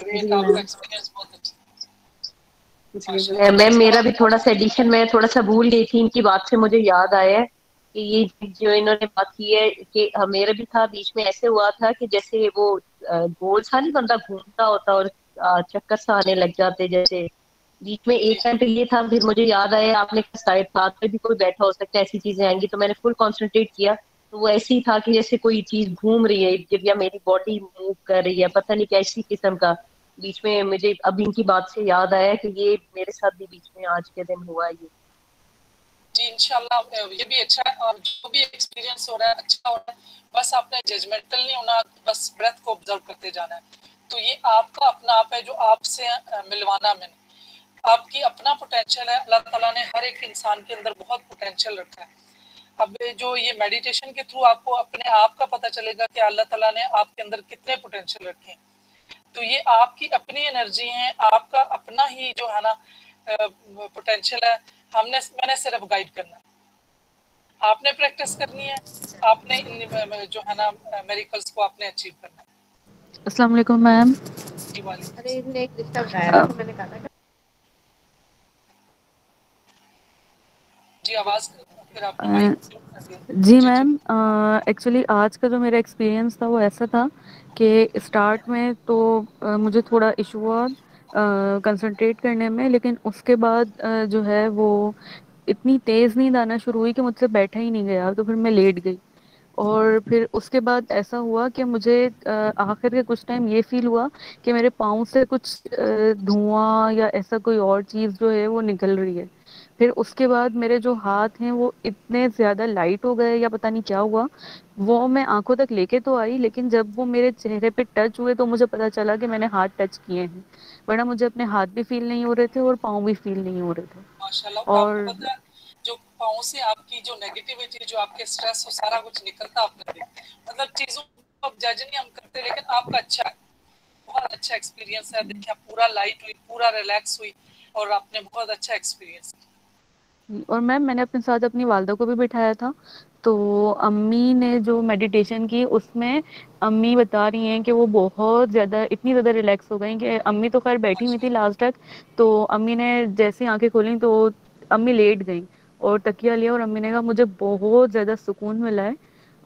मैम अच्छा। मैम मेरा भी थोड़ा सा एडिशन में थोड़ा सा भूल गई थी इनकी बात से मुझे याद आया है कि ये जो इन्होंने बात की है कि मेरा भी था बीच में ऐसे हुआ था कि जैसे वो गोल सा नहीं बंदा घूमता होता और चक्कर सा आने लग जाते जैसे बीच में एक घंटे ये था, फिर मुझे याद आया, आपने शायद साथ में भी कोई बैठा हो सकता है, ऐसी चीज़ें आएँगी तो मैंने फुल कंसंट्रेट किया। तो वो ऐसे था कि जैसे कोई चीज़ घूम रही है इर्द या मेरी बॉडी मूव कर रही है, पता नहीं कैसी किस्म का। बीच में मुझे अब इनकी बात से याद आया कि ये मेरे साथ भी बीच में आज के दिन हुआ ये। जी, इंशाल्लाह, ये भी अच्छा है और जो भी एक्सपीरियंस हो रहा है अच्छा हो रहा है। बस आपने जजमेंटल नहीं होना, बस ब्रेथ को ऑब्ज़र्व करते जाना है। तो ये आपका अपना आप है जो आपसे मिलवाना मैंने। आपकी अपना पोटेंशियल है अल्लाह ताला ने हर एक इंसान के अंदर बहुत पोटेंशियल रखा है। अब जो ये मेडिटेशन के थ्रू आपको अपने आप का पता चलेगा कि अल्लाह ताला ने आपके अंदर कितने पोटेंशियल रखे हैं। तो ये आपकी अपनी एनर्जी है आपका अपना ही जो है ना पोटेंशियल है हमने मैंने सिर्फ़ गाइड करना है। आपने प्रैक्टिस करनी है आपने जो है ना मेरिकल्स को आपने अचीव करना है। अस्सलाम वालेकुम मैम अरे एक रिश्ता था तो मैंने कहा था जी आवाज़ जी मैम एक्चुअली आज का जो मेरा एक्सपीरियंस था वो ऐसा था कि स्टार्ट में तो अ, मुझे थोड़ा इशू हुआ कंसंट्रेट करने में लेकिन उसके बाद अ, जो है वो इतनी तेज़ नींद आना शुरू हुई कि मुझसे बैठा ही नहीं गया तो फिर मैं लेट गई। और फिर उसके बाद ऐसा हुआ कि मुझे आखिर के कुछ टाइम ये फील हुआ कि मेरे पाँव से कुछ धुआँ या ऐसा कोई और चीज़ जो है वो निकल रही है। फिर उसके बाद मेरे जो हाथ हैं वो इतने ज़्यादा लाइट हो गए या पता नहीं क्या हुआ वो मैं आँखों तक लेके तो आई लेकिन जब वो मेरे चेहरे पे टच हुए तो मुझे पता चला कि मैंने हाथ टच किए हैं। वरना मुझे अपने हाथ भी फील नहीं हो रहे थे और पाँव भी फील नहीं हो रहे थे। और जो पाँव से आपकी जो नेगेटिविटी जो आपके स्ट्रेस हो सारा कुछ निकलता मतलब चीज़ों को जज नहीं हम करते लेकिन आपका अच्छा है। बहुत अच्छा एक्सपीरियंस है। देखिए पूरा लाइट हुई पूरा रिलैक्स हुई और आपने बहुत अच्छा एक्सपीरियंस और मैम मैंने अपने साथ अपनी वालदा को भी बिठाया था। तो अम्मी ने जो मेडिटेशन की उसमें अम्मी बता रही हैं कि वो बहुत ज़्यादा इतनी ज़्यादा रिलैक्स हो गई कि अम्मी तो खैर बैठी हुई थी लास्ट तक तो अम्मी ने जैसे आँखें खोली तो अम्मी लेट गई और तकिया लिया और अम्मी ने कहा मुझे बहुत ज़्यादा सुकून मिला है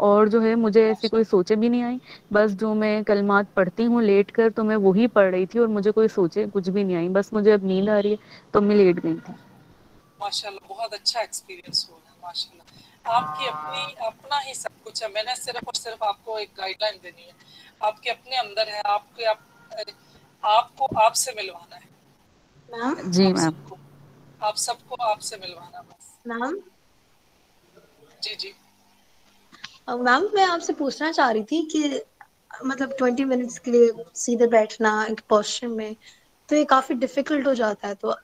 और जो है मुझे ऐसी कोई सोचे भी नहीं आई। बस जो मैं कलमात पढ़ती हूँ लेट कर तो मैं वही पढ़ रही थी और मुझे कोई सोचे कुछ भी नहीं आई। बस मुझे अब नींद आ रही है तो मैं लेट गई थी। माशाल्लाह बहुत अच्छा एक्सपीरियंस हुआ है माशाल्लाह। आपकी अपनी अपना ही सब कुछ है मैंने सिर्फ़ और सिर्फ़ आपको एक गाइडलाइन देनी है। आपके अपने अंदर है आपके आप, आपको आपसे मिलवाना है। मैम जी आप मैम। सबको आप सबको आपसे मिलवाना बस। मैम जी जी। मैम मैं आपसे पूछना चाह रही थी कि मतलब ट्वेंटी मिनट्स के लिए सीधे बैठना एक पोस्चर में तो ये काफ़ी डिफ़िकल्ट हो जाता है तो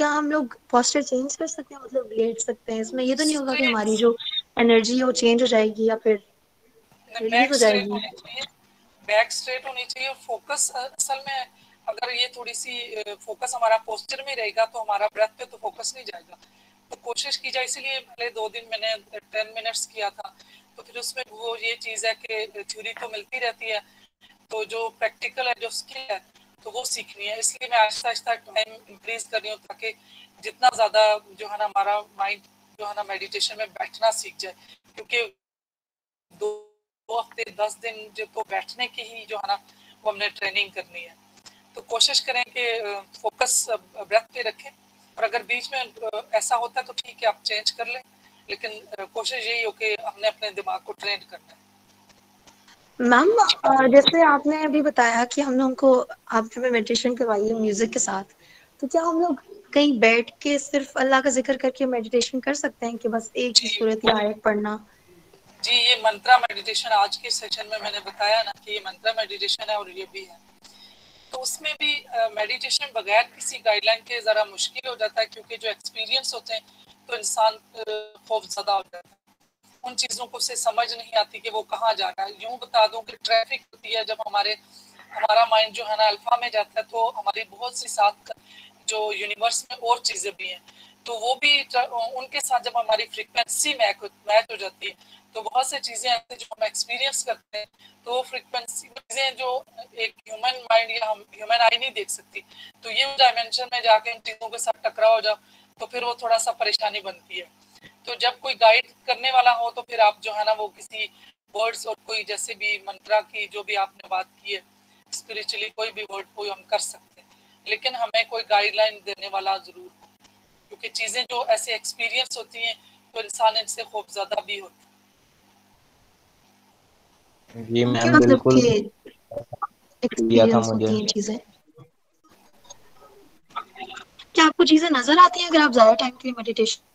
क्या हम लोग पोस्चर चेंज कर सकते हैं? मतलब लेट सकते हैं इसमें? ये तो नहीं होगा कि हमारी जो एनर्जी है वो चेंज हो जाएगी या फिर रिलीज़ हो जाएगी? बैक स्ट्रेट होनी चाहिए। और फोकस असल में अगर ये थोड़ी सी फोकस हमारा पोस्चर में रहेगा तो हमारा ब्रेथ पे तो फोकस नहीं जाएगा। तो कोशिश की जाए इसीलिए पहले दो दिन मैंने टेन मिनट्स किया था। तो फिर उसमें वो ये चीज़ है कि थ्योरी तो मिलती रहती है। तो जो प्रैक्टिकल है जो स्किल है तो वो सीखनी है। इसलिए मैं आहिस्ता आहिस्ता टाइम इंक्रीज कर रही हूँ ताकि जितना ज़्यादा जो है ना हमारा माइंड जो है ना मेडिटेशन में बैठना सीख जाए। क्योंकि दो दो हफ़्ते, दस दिन जो तो बैठने की ही जो है ना वो हमने ट्रेनिंग करनी है। तो कोशिश करें कि फोकस ब्रेथ पे रखें और अगर बीच में ऐसा होता है तो ठीक है, आप चेंज कर लें। लेकिन कोशिश यही हो कि हमने अपने दिमाग को ट्रेन करना है। मैम जैसे आपने अभी बताया कि हम लोगों को, आपने हमें मेडिटेशन करवाई है म्यूज़िक के साथ तो क्या हम लोग कहीं बैठ के सिर्फ़ अल्लाह का ज़िक्र करके मेडिटेशन कर सकते हैं कि बस एक ही सूरत या आयत पढ़ना? जी, ये मंत्रा मेडिटेशन आज के सेशन में मैंने बताया ना कि ये मंत्रा मेडिटेशन है और ये भी है। तो उसमें भी मेडिटेशन बगैर किसी गाइडलाइन के ज़रा मुश्किल हो जाता है क्योंकि जो एक्सपीरियंस होते हैं तो इंसान खौफ ज़्यादा हो जाता है। उन चीज़ों को से समझ नहीं आती कि वो कहाँ जा रहा है। यूँ बता दूँ कि ट्रैफ़िक होती है, जब हमारे हमारा माइंड जो है ना अल्फ़ा में जाता है तो हमारी बहुत सी साथ जो यूनिवर्स में और चीज़ें भी हैं तो वो भी उनके साथ जब हमारी फ्रिक्वेंसी मैच मैच हो जाती है तो बहुत सी चीज़ें ऐसे जो हम एक्सपीरियंस करते हैं तो वो फ्रीक्वेंसी चीज़ें जो एक ह्यूमन माइंड या हम ह्यूमन आई नहीं देख सकती तो ये डायमेंशन में जाके उन चीज़ों के साथ टकराव हो जाओ तो फिर वो थोड़ा सा परेशानी बनती है। तो जब कोई गाइड करने वाला हो तो फिर आप जो है ना वो किसी वर्ड्स और कोई जैसे भी मंत्रा की जो भी आपने बात की है स्पिरिचुअली कोई भी वर्ड कोई हम कर सकते हैं। लेकिन हमें कोई गाइडलाइन देने वाला ज़रूर हो क्योंकि चीज़ें जो ऐसे एक्सपीरियंस होती हैं तो इंसान इनसे खूब ज़्यादा भी होता जी क्या मैम मतलब बिल्कुल। कि था मुझे चीज़ें। क्या आपको चीज़ें नज़र आती हैं अगर आप ज़्यादा टाइम के लिए मेडिटेशन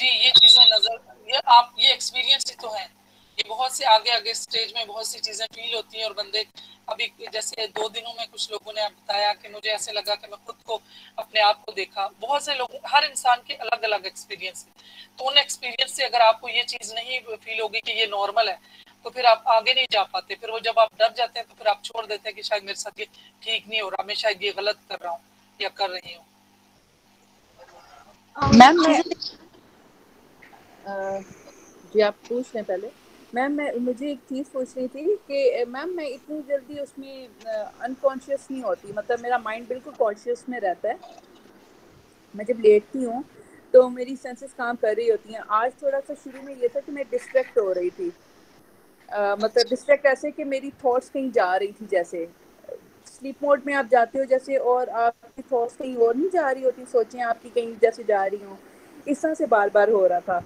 जी, ये चीज़ें नज़र, ये आप, ये एक्सपीरियंस ही तो है। ये बहुत से आगे आगे स्टेज में बहुत सी चीज़ें फील होती हैं और बंदे, अभी जैसे दो दिनों में कुछ लोगों ने बताया कि मुझे ऐसे लगा कि मैं खुद को अपने आप को देखा। बहुत से लोग, हर इंसान के अलग अलग एक्सपीरियंस है। तो उन एक्सपीरियंस से अगर आपको ये चीज़ नहीं फील होगी कि ये नॉर्मल है तो फिर आप आगे नहीं जा पाते। फिर वो जब आप डर जाते हैं तो फिर आप छोड़ देते हैं कि शायद मेरे साथ ये ठीक नहीं हो रहा, मैं शायद ये गलत कर रहा हूँ या कर रही हूँ। मैम जी आप पूछ लें पहले। मैम मैं मुझे एक चीज़ पूछ रही थी कि मैम मैं इतनी जल्दी उसमें अनकॉन्शियस नहीं होती मतलब मेरा माइंड बिल्कुल कॉन्शियस में रहता है। मैं जब लेटती हूँ तो मेरी सेंसेस काम कर रही होती हैं। आज थोड़ा सा शुरू में ये था कि मैं डिस्ट्रैक्ट हो रही थी। अ, मतलब डिस्ट्रैक्ट ऐसे कि मेरी थॉट्स कहीं जा रही थी जैसे। स्लीप मोड में आप जाते हो जैसे और आपकी थॉट्स कहीं और नहीं जा रही होती सोचें आपकी कहीं जैसे जा रही हूँ। इस तरह से बार बार हो रहा था।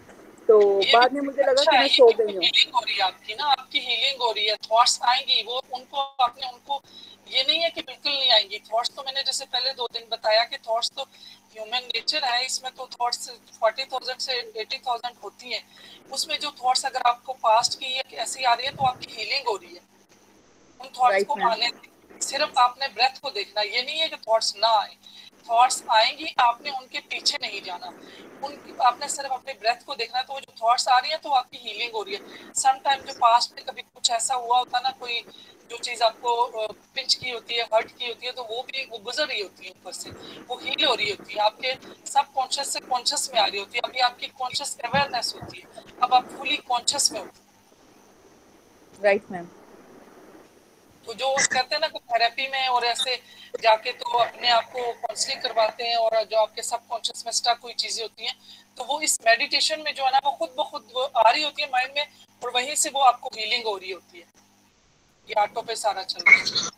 तो बाद में मुझे लगा अच्छा कि मैं सो गई हूँ। हो रही है आपकी ना आपकी हीलिंग हो रही है। थॉट्स आएँगी वो उनको आपने उनको ये नहीं है कि बिल्कुल नहीं आएँगी। थॉट्स तो मैंने जैसे पहले दो दिन बताया कि थॉट्स तो ह्यूमन नेचर है इसमें तो थॉट्स फोर्टी थाउज़ेंड से एटी थाउज़ेंड होती हैं। उसमें जो थॉट्स अगर आपको पास्ट की है ऐसी आ रही है तो आपकी हीलिंग हो रही है। उन थॉट्स को मैम आने सिर्फ़ आपने ब्रेथ को देखना ये नहीं है कि थॉट्स ना आए। थॉट्स आएँगी, आपने उनके पीछे नहीं जाना। उन, आपने सिर्फ़ अपने ब्रेथ को देखना है तो वो जो थॉट्स आ रही है तो आपकी हीलिंग हो रही है। सम टाइम जो पास्ट में कभी कुछ ऐसा हुआ होता ना, कोई जो चीज़ आपको पिंच की होती है हर्ट की होती है तो वो भी, वो गुजर रही होती है ऊपर से। वो हील हो रही होती है। आपके सब कॉन्शियस से कॉन्शियस में आ रही होती है। अभी आपकी कॉन्शियस अवेयरनेस होती है। अब आप फुली कॉन्शियस में होती राइट मैम तो जो करते हैं ना कि थेरेपी में और ऐसे जाके तो अपने आप को काउंसलिंग करवाते हैं और जो आपके सबकॉन्शियस में स्टक हुई चीज़ें होती हैं तो वो इस मेडिटेशन में जो है ना वो खुद ब खुद आ रही होती है माइंड में और वहीं से वो आपको हीलिंग हो रही होती है। ये ऑटो पे सारा चल रहा है।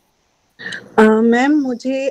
मैम uh, मुझे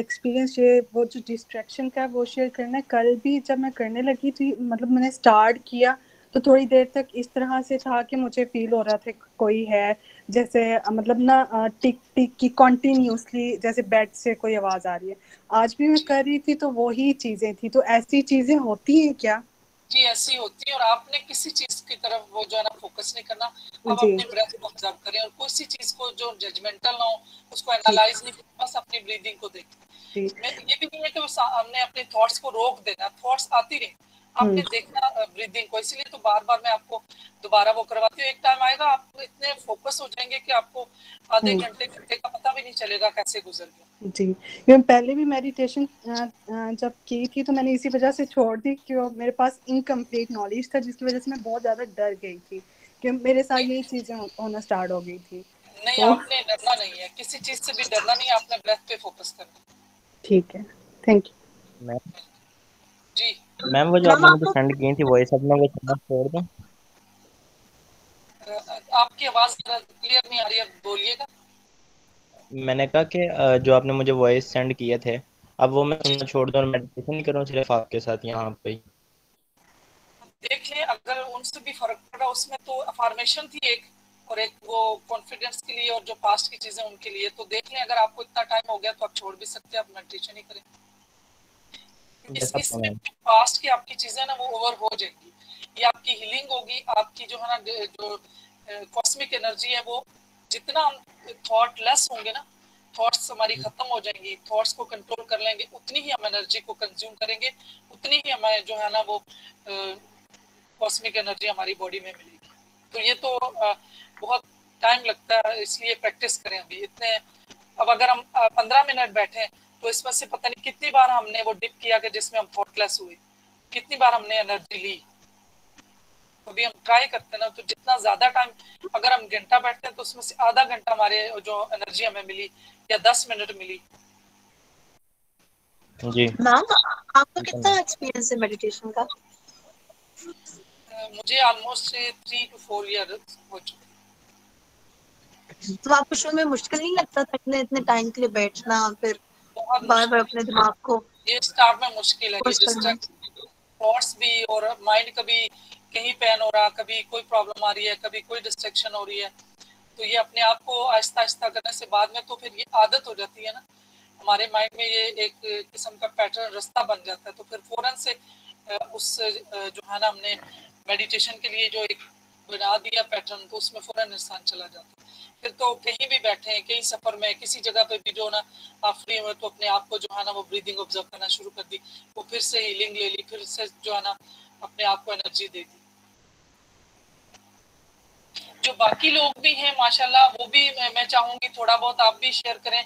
एक्सपीरियंस uh, ये वो जो डिस्ट्रैक्शन का वो शेयर करना है कल भी जब मैं करने लगी थी मतलब मैंने स्टार्ट किया तो थोड़ी देर तक इस तरह से था कि मुझे फील हो रहा था कोई है जैसे मतलब ना टिक टिक की कॉन्टिन्यूसली जैसे बेड से कोई आवाज़ आ रही है। आज भी मैं कर रही थी तो वही चीज़ें थी। तो ऐसी चीज़ें होती हैं क्या? जी ऐसी होती है और आपने किसी चीज़ की तरफ़ वो जो है ना फोकस नहीं करना। आप अपने ब्रेथ को ऑब्ज़र्व करें और कोई सी चीज़ को जो जजमेंटल ना हो उसको एनालाइज नहीं करें बस अपनी ब्रीदिंग को देखें। ये भी नहीं है कि हमने अपने थॉट्स को रोक देना थॉट्स आती रही। आपने हम्म। देखना ब्रीदिंग को इसलिए तो बार बार मैं आपको दोबारा वो करवाती हूँ। एक टाइम आएगा आप इतने फोकस हो जाएँगे कि आपको आधे हम्म। घंटे घंटे का पता भी नहीं चलेगा कैसे गुजर गया जी क्योंकि पहले भी मेडिटेशन जब की थी तो मैंने इसी वजह से छोड़ दी क्यों मेरे पास इनकम्प्लीट नॉलेज था जिसकी वजह से मैं बहुत ज़्यादा डर गई थी कि मेरे साथ यही चीज़ें होना स्टार्ट हो गई थी। नहीं तो, आपने डरना नहीं है किसी चीज़ से भी डरना नहीं आपने ब्रेथ पे फोकस करना ठीक है थैंक यू मैम वो जो आपने मुझे सेंड की थी वॉइस अब मैं वो सुनना छोड़ दूँ आपकी आवाज़ क्लियर नहीं आ रही है बोलिएगा। मैंने कहा कि जो आपने मुझे वॉइस सेंड किए थे अब वो मैं सुनना छोड़ दूँ और मेडिटेशन करूँ सिर्फ़ आपके साथ यहाँ पे देख ले अगर उनसे भी फ़र्क पड़ा उसमें तो अफर्मेशन थी एक और एक वो कॉन्फिडेंस के लिए और जो पास्ट की चीज़ें उनके लिए तो देख लें अगर आपको इतना टाइम हो गया तो आप छोड़ भी सकते हैं आप मेडिटेशन ही करें। पास्ट की आपकी चीज़ें ना वो ओवर हो जाएँगी। ये आपकी हीलिंग होगी आपकी जो है ना जो कॉस्मिक एनर्जी है वो जितना हम थॉट लेस होंगे ना थॉट्स हमारी हम्म। खत्म हो जाएँगी थॉट्स को कंट्रोल कर लेंगे उतनी ही हम एनर्जी को कंज्यूम करेंगे उतनी ही हमें जो है ना वो कॉस्मिक एनर्जी हमारी बॉडी में मिलेगी। तो ये तो आ, बहुत टाइम लगता है इसलिए प्रैक्टिस करें अभी। इतने अब अगर हम पंद्रह मिनट बैठे तो इसमें से पता नहीं कितनी बार हमने वो डिप किया कि जिसमें हम थॉटलेस हुए। कितनी बार हमने एनर्जी ली। अभी हम ट्राई करते हैं ना तो जितना ज़्यादा टाइम अगर हम घंटा बैठते हैं तो उसमें से आधा घंटा हमारे जो एनर्जी हमें मिली या दस मिनट मिली। जी। मैम आपका कितना एक्सपीरियंस है मेडिटेशन का? मुझे almost three two four year हो चुके तो आपको शुरू में मुश्किल नहीं लगता था इतने इतने टाइम के लिए बैठना फिर बार बार अपने दिमाग को ये में मुश्किल है थॉट्स भी और माइंड कभी कहीं पैन हो रहा कभी कोई प्रॉब्लम आ रही है कभी कोई डिस्ट्रैक्शन हो रही है तो ये अपने आप को आहिस्ता आहिस्ता करने से बाद में तो फिर ये आदत हो जाती है ना। हमारे माइंड में ये एक किस्म का पैटर्न रास्ता बन जाता है तो फिर फ़ौरन से उस जो है ना हमने मेडिटेशन के लिए जो एक बना दिया पैटर्न तो उसमें फ़ौरन इंसान चला जाता है। फिर तो कहीं भी बैठे हैं कहीं सफ़र में किसी जगह पे भी जो ना आप फ्री हुए तो अपने आप को जो है ना वो ब्रीदिंग ऑब्ज़र्व करना शुरू कर दी। वो फिर से हीलिंग ले ली फिर से जो है ना अपने आप को एनर्जी दे दी। जो बाकी लोग भी हैं माशाल्लाह वो भी मैं, मैं चाहूँगी थोड़ा बहुत आप भी शेयर करें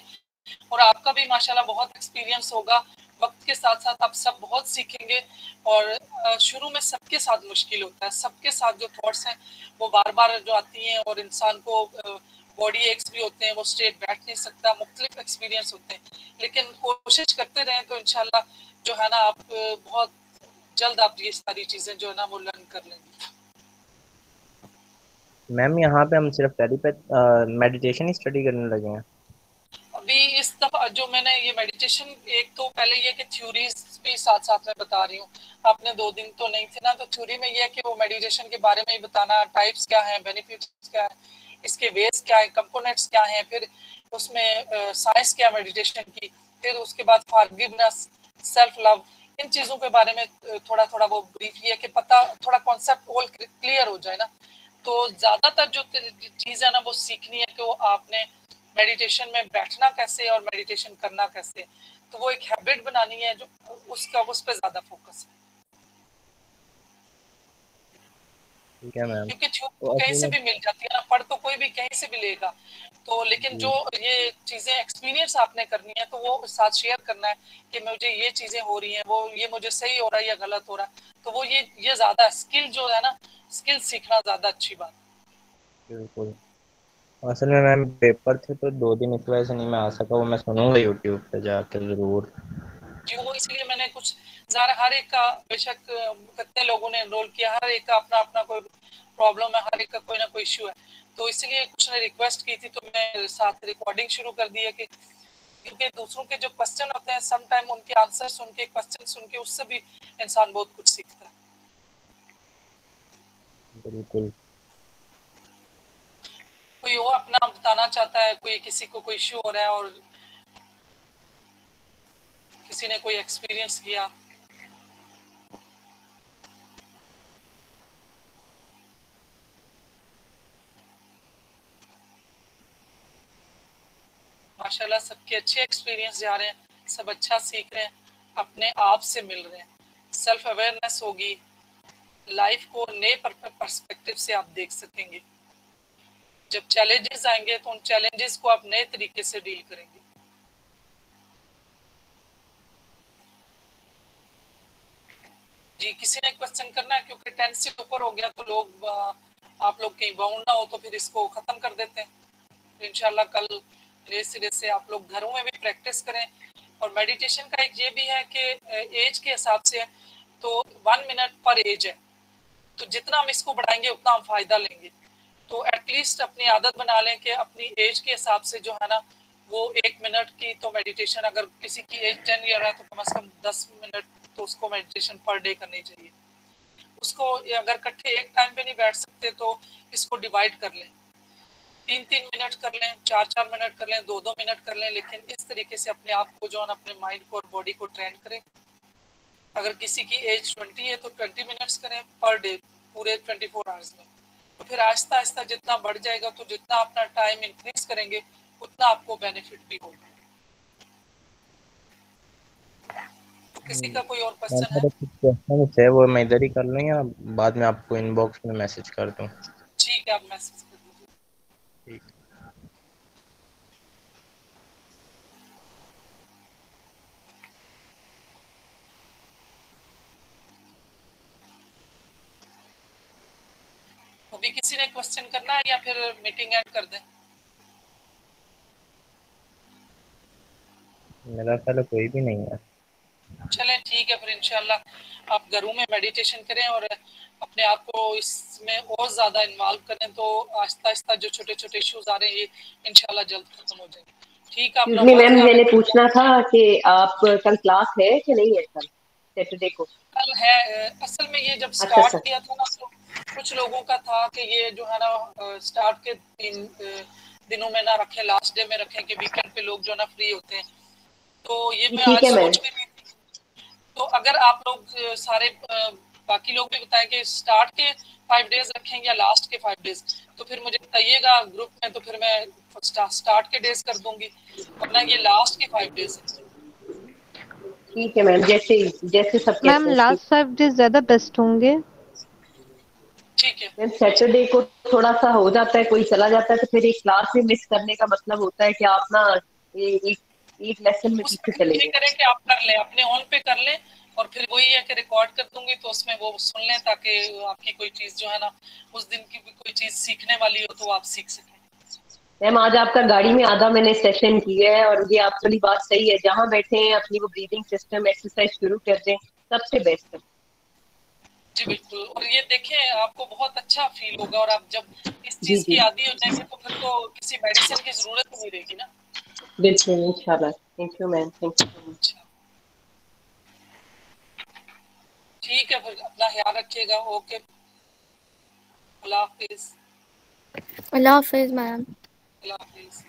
और आपका भी माशाल्लाह बहुत एक्सपीरियंस होगा। वक्त के साथ साथ आप सब बहुत सीखेंगे और शुरू में सबके साथ मुश्किल होता है। सबके साथ जो थॉट्स हैं, वो बार बार जो आती हैं और इंसान को बॉडी एक्स भी होते हैं, वो स्ट्रेट बैठ नहीं सकता, मुख्तलिफ़ एक्सपीरियंस होते हैं। लेकिन कोशिश करते रहें तो इनशाला जो है ना, आप बहुत जल्द आप ये सारी चीज़ें जो है ना, वो लर्न कर लेंगे। मैम, यहाँ पे हम सिर्फ़ टेलीपैथ मेडिटेशन ही स्टडी करने लगे हैं। अभी इस दफ़ा जो मैंने ये मेडिटेशन एक तो पहले ये कि थ्योरीज भी साथ साथ में बता रही हूँ। आपने दो दिन तो नहीं थे ना तो थ्योरी में ये है कि वो मेडिटेशन के बारे में ही बताना टाइप्स क्या है बेनिफिट्स क्या है, इसके वेस क्या है कंपोनेंट्स क्या हैं, फिर उसमें साइंस क्या मेडिटेशन की, फिर उसके बाद फॉरगिवनेस सेल्फ लव इन चीज़ों के बारे में थोड़ा थोड़ा वो ब्रीफ है कि पता, थोड़ा कॉन्सेप्ट ऑल क्लियर हो जाए ना। तो ज़्यादातर जो चीज़ है ना, वो सीखनी है कि वो आपने मेडिटेशन में बैठना कैसे और मेडिटेशन करना कैसे तो वो एक हैबिट बनानी है जो उसका उस पर ज़्यादा फोकस है। क्योंकि तो कहीं से भी मिल जाती है ना पढ़ तो कोई भी कहीं से भी लेगा। तो लेकिन जो। ये चीज़ें एक्सपीरियंस आपने करनी है तो वो साथ शेयर करना है कि मुझे ये चीज़ें हो रही हैं वो ये मुझे सही हो रहा है या गलत हो रहा है। तो वो ये ये ज़्यादा स्किल जो है ना स्किल सीखना ज़्यादा अच्छी बात। बिल्कुल। असल में मैम पेपर थे तो दो दिन इस वजह से नहीं मैं आ सका वो मैं सुनूँगा यूट्यूब पे जाके ज़रूर। जी वो इसलिए मैंने कुछ ज़्यादा हर एक का बेशक कितने लोगों ने एनरोल किया हर एक का अपना अपना कोई प्रॉब्लम है हर एक का कोई ना कोई इश्यू है। तो इसलिए कुछ ने रिक्वेस्ट की थी तो मैं साथ रिकॉर्डिंग शुरू कर दी है कि क्योंकि दूसरों के जो क्वेश्चन होते हैं सम टाइम उनके आंसर सुन के क्वेश्चन सुन के उससे भी इंसान बहुत कुछ सीखता है। बिल्कुल। कोई वो अपना बताना चाहता है? कोई किसी को कोई इश्यू हो रहा है और किसी ने कोई एक्सपीरियंस किया? माशाल्लाह, सबके अच्छे एक्सपीरियंस जा रहे हैं, सब अच्छा सीख रहे हैं, अपने आप से मिल रहे हैं। सेल्फ अवेयरनेस होगी। लाइफ को नए पर्सपेक्टिव से आप देख सकेंगे। जब चैलेंजेस आएँगे तो उन चैलेंजेस को आप नए तरीके से डील करेंगे। जी, किसी ने क्वेश्चन करना है, क्योंकि टेंथ से ऊपर हो गया तो लोग आप लोग कहीं बाउंड ना हो तो फिर इसको खत्म कर देते हैं। इनशाला कल धीरे धीरे से आप लोग घरों में भी प्रैक्टिस करें। और मेडिटेशन का एक ये भी है कि एज के हिसाब से तो वन मिनट पर एज है। तो जितना हम इसको बढ़ाएँगे, उतना हम फ़ायदा लेंगे। तो एटलीस्ट अपनी आदत बना लें कि अपनी एज के हिसाब से जो है ना, वो एक मिनट की तो मेडिटेशन अगर किसी की एज टेन ईयर है तो कम अज कम दस मिनट तो उसको मेडिटेशन पर डे करनी चाहिए। उसको अगर इकट्ठे एक टाइम पे नहीं बैठ सकते तो इसको डिवाइड कर लें। तीन तीन मिनट कर लें चार चार मिनट कर लें दो दो मिनट कर लें, लेकिन इस तरीके से अपने आप को जो है अपने माइंड को और बॉडी को ट्रेन करें। अगर किसी की एज ट्वेंटी है तो ट्वेंटी मिनट्स करें पर डे पूरे ट्वेंटी फोर आवर्स में। फिर आहिस्ता आहिस्ता जितना बढ़ जाएगा तो जितना अपना टाइम इंक्रीज करेंगे उतना आपको बेनिफिट भी होगा। तो किसी का कोई और क्वेश्चन है? है वो मैं इधर ही कर लूँ या बाद में आपको इनबॉक्स में मैसेज कर दूँ? ठीक है आप मैसेज अभी किसी ने क्वेश्चन करना है या फिर मीटिंग एंड कर दें? मेरा ख्याल कोई भी नहीं है। चलें ठीक है फिर इंशाल्लाह। आप घरों में मेडिटेशन करें और अपने आप को इसमें और ज़्यादा इन्वॉल्व करें तो आहिस्ता आहिस्ता जो छोटे छोटे इश्यूज़ आ रहे हैं ये इंशाल्लाह जल्द खत्म हो जाएँगे। ठीक है मैम मैंने पूछना था कि आप कल क्लास है कि नहीं है कल? सैटरडे को। कल है असल में ये जब स्टार्ट अच्छा, किया था ना तो कुछ लोगों का था कि ये जो है ना स्टार्ट के तीन दिनों में ना रखें लास्ट डे में रखें कि वीकेंड पे लोग जो ना फ्री होते हैं। तो ये मैं आज सोच रही तो अगर आप लोग सारे बाकी लोग भी बताएँ कि स्टार्ट के फाइव डेज़ रखेंगे या लास्ट के फाइव डेज़ तो फिर मुझे बताइएगा ग्रुप में तो फिर मैं स्टार्ट के डेज़ कर दूँगी। वरना ये लास्ट के फाइव डेज़ ठीक है मैम जैसे जैसे सब मैम लास्ट फाइव डेज़ ज़्यादा बेस्ट होंगे। है मैम सैटरडे को थोड़ा सा हो जाता है कोई चला जाता है तो फिर एक क्लास में मिस करने का मतलब होता है कि आप ना एक एक लेसन में पीछे चले करें कि आप कर लें अपने ऑन पे कर लें और फिर वही है कि रिकॉर्ड कर दूँगी तो उसमें वो सुन लें ताकि आपकी कोई चीज़ जो है ना उस दिन की भी कोई चीज़ सीखने वाली हो तो आप सीख सकें। मैम आज आपका गाड़ी में आधा मैंने सेशन किया है और ये आपकी बात सही है। जहाँ बैठे हैं अपनी वो ब्रीदिंग सिस्टम एक्सरसाइज शुरू कर दें सबसे बेस्ट है। जी बिल्कुल। और ये देखें आपको बहुत अच्छा फील होगा और आप जब इस चीज़ की आदि हो जाएँगे तो फिर तो किसी मेडिसिन की ज़रूरत नहीं रहेगी ना? बिल्कुल इंशाल्लाह। Thank you ma'am thank you so much ठीक है फिर अपना ख्याल रखिएगा। ओके अल्लाह हाफिज। अल्लाह हाफिज मैम अल्लाह हाफिज।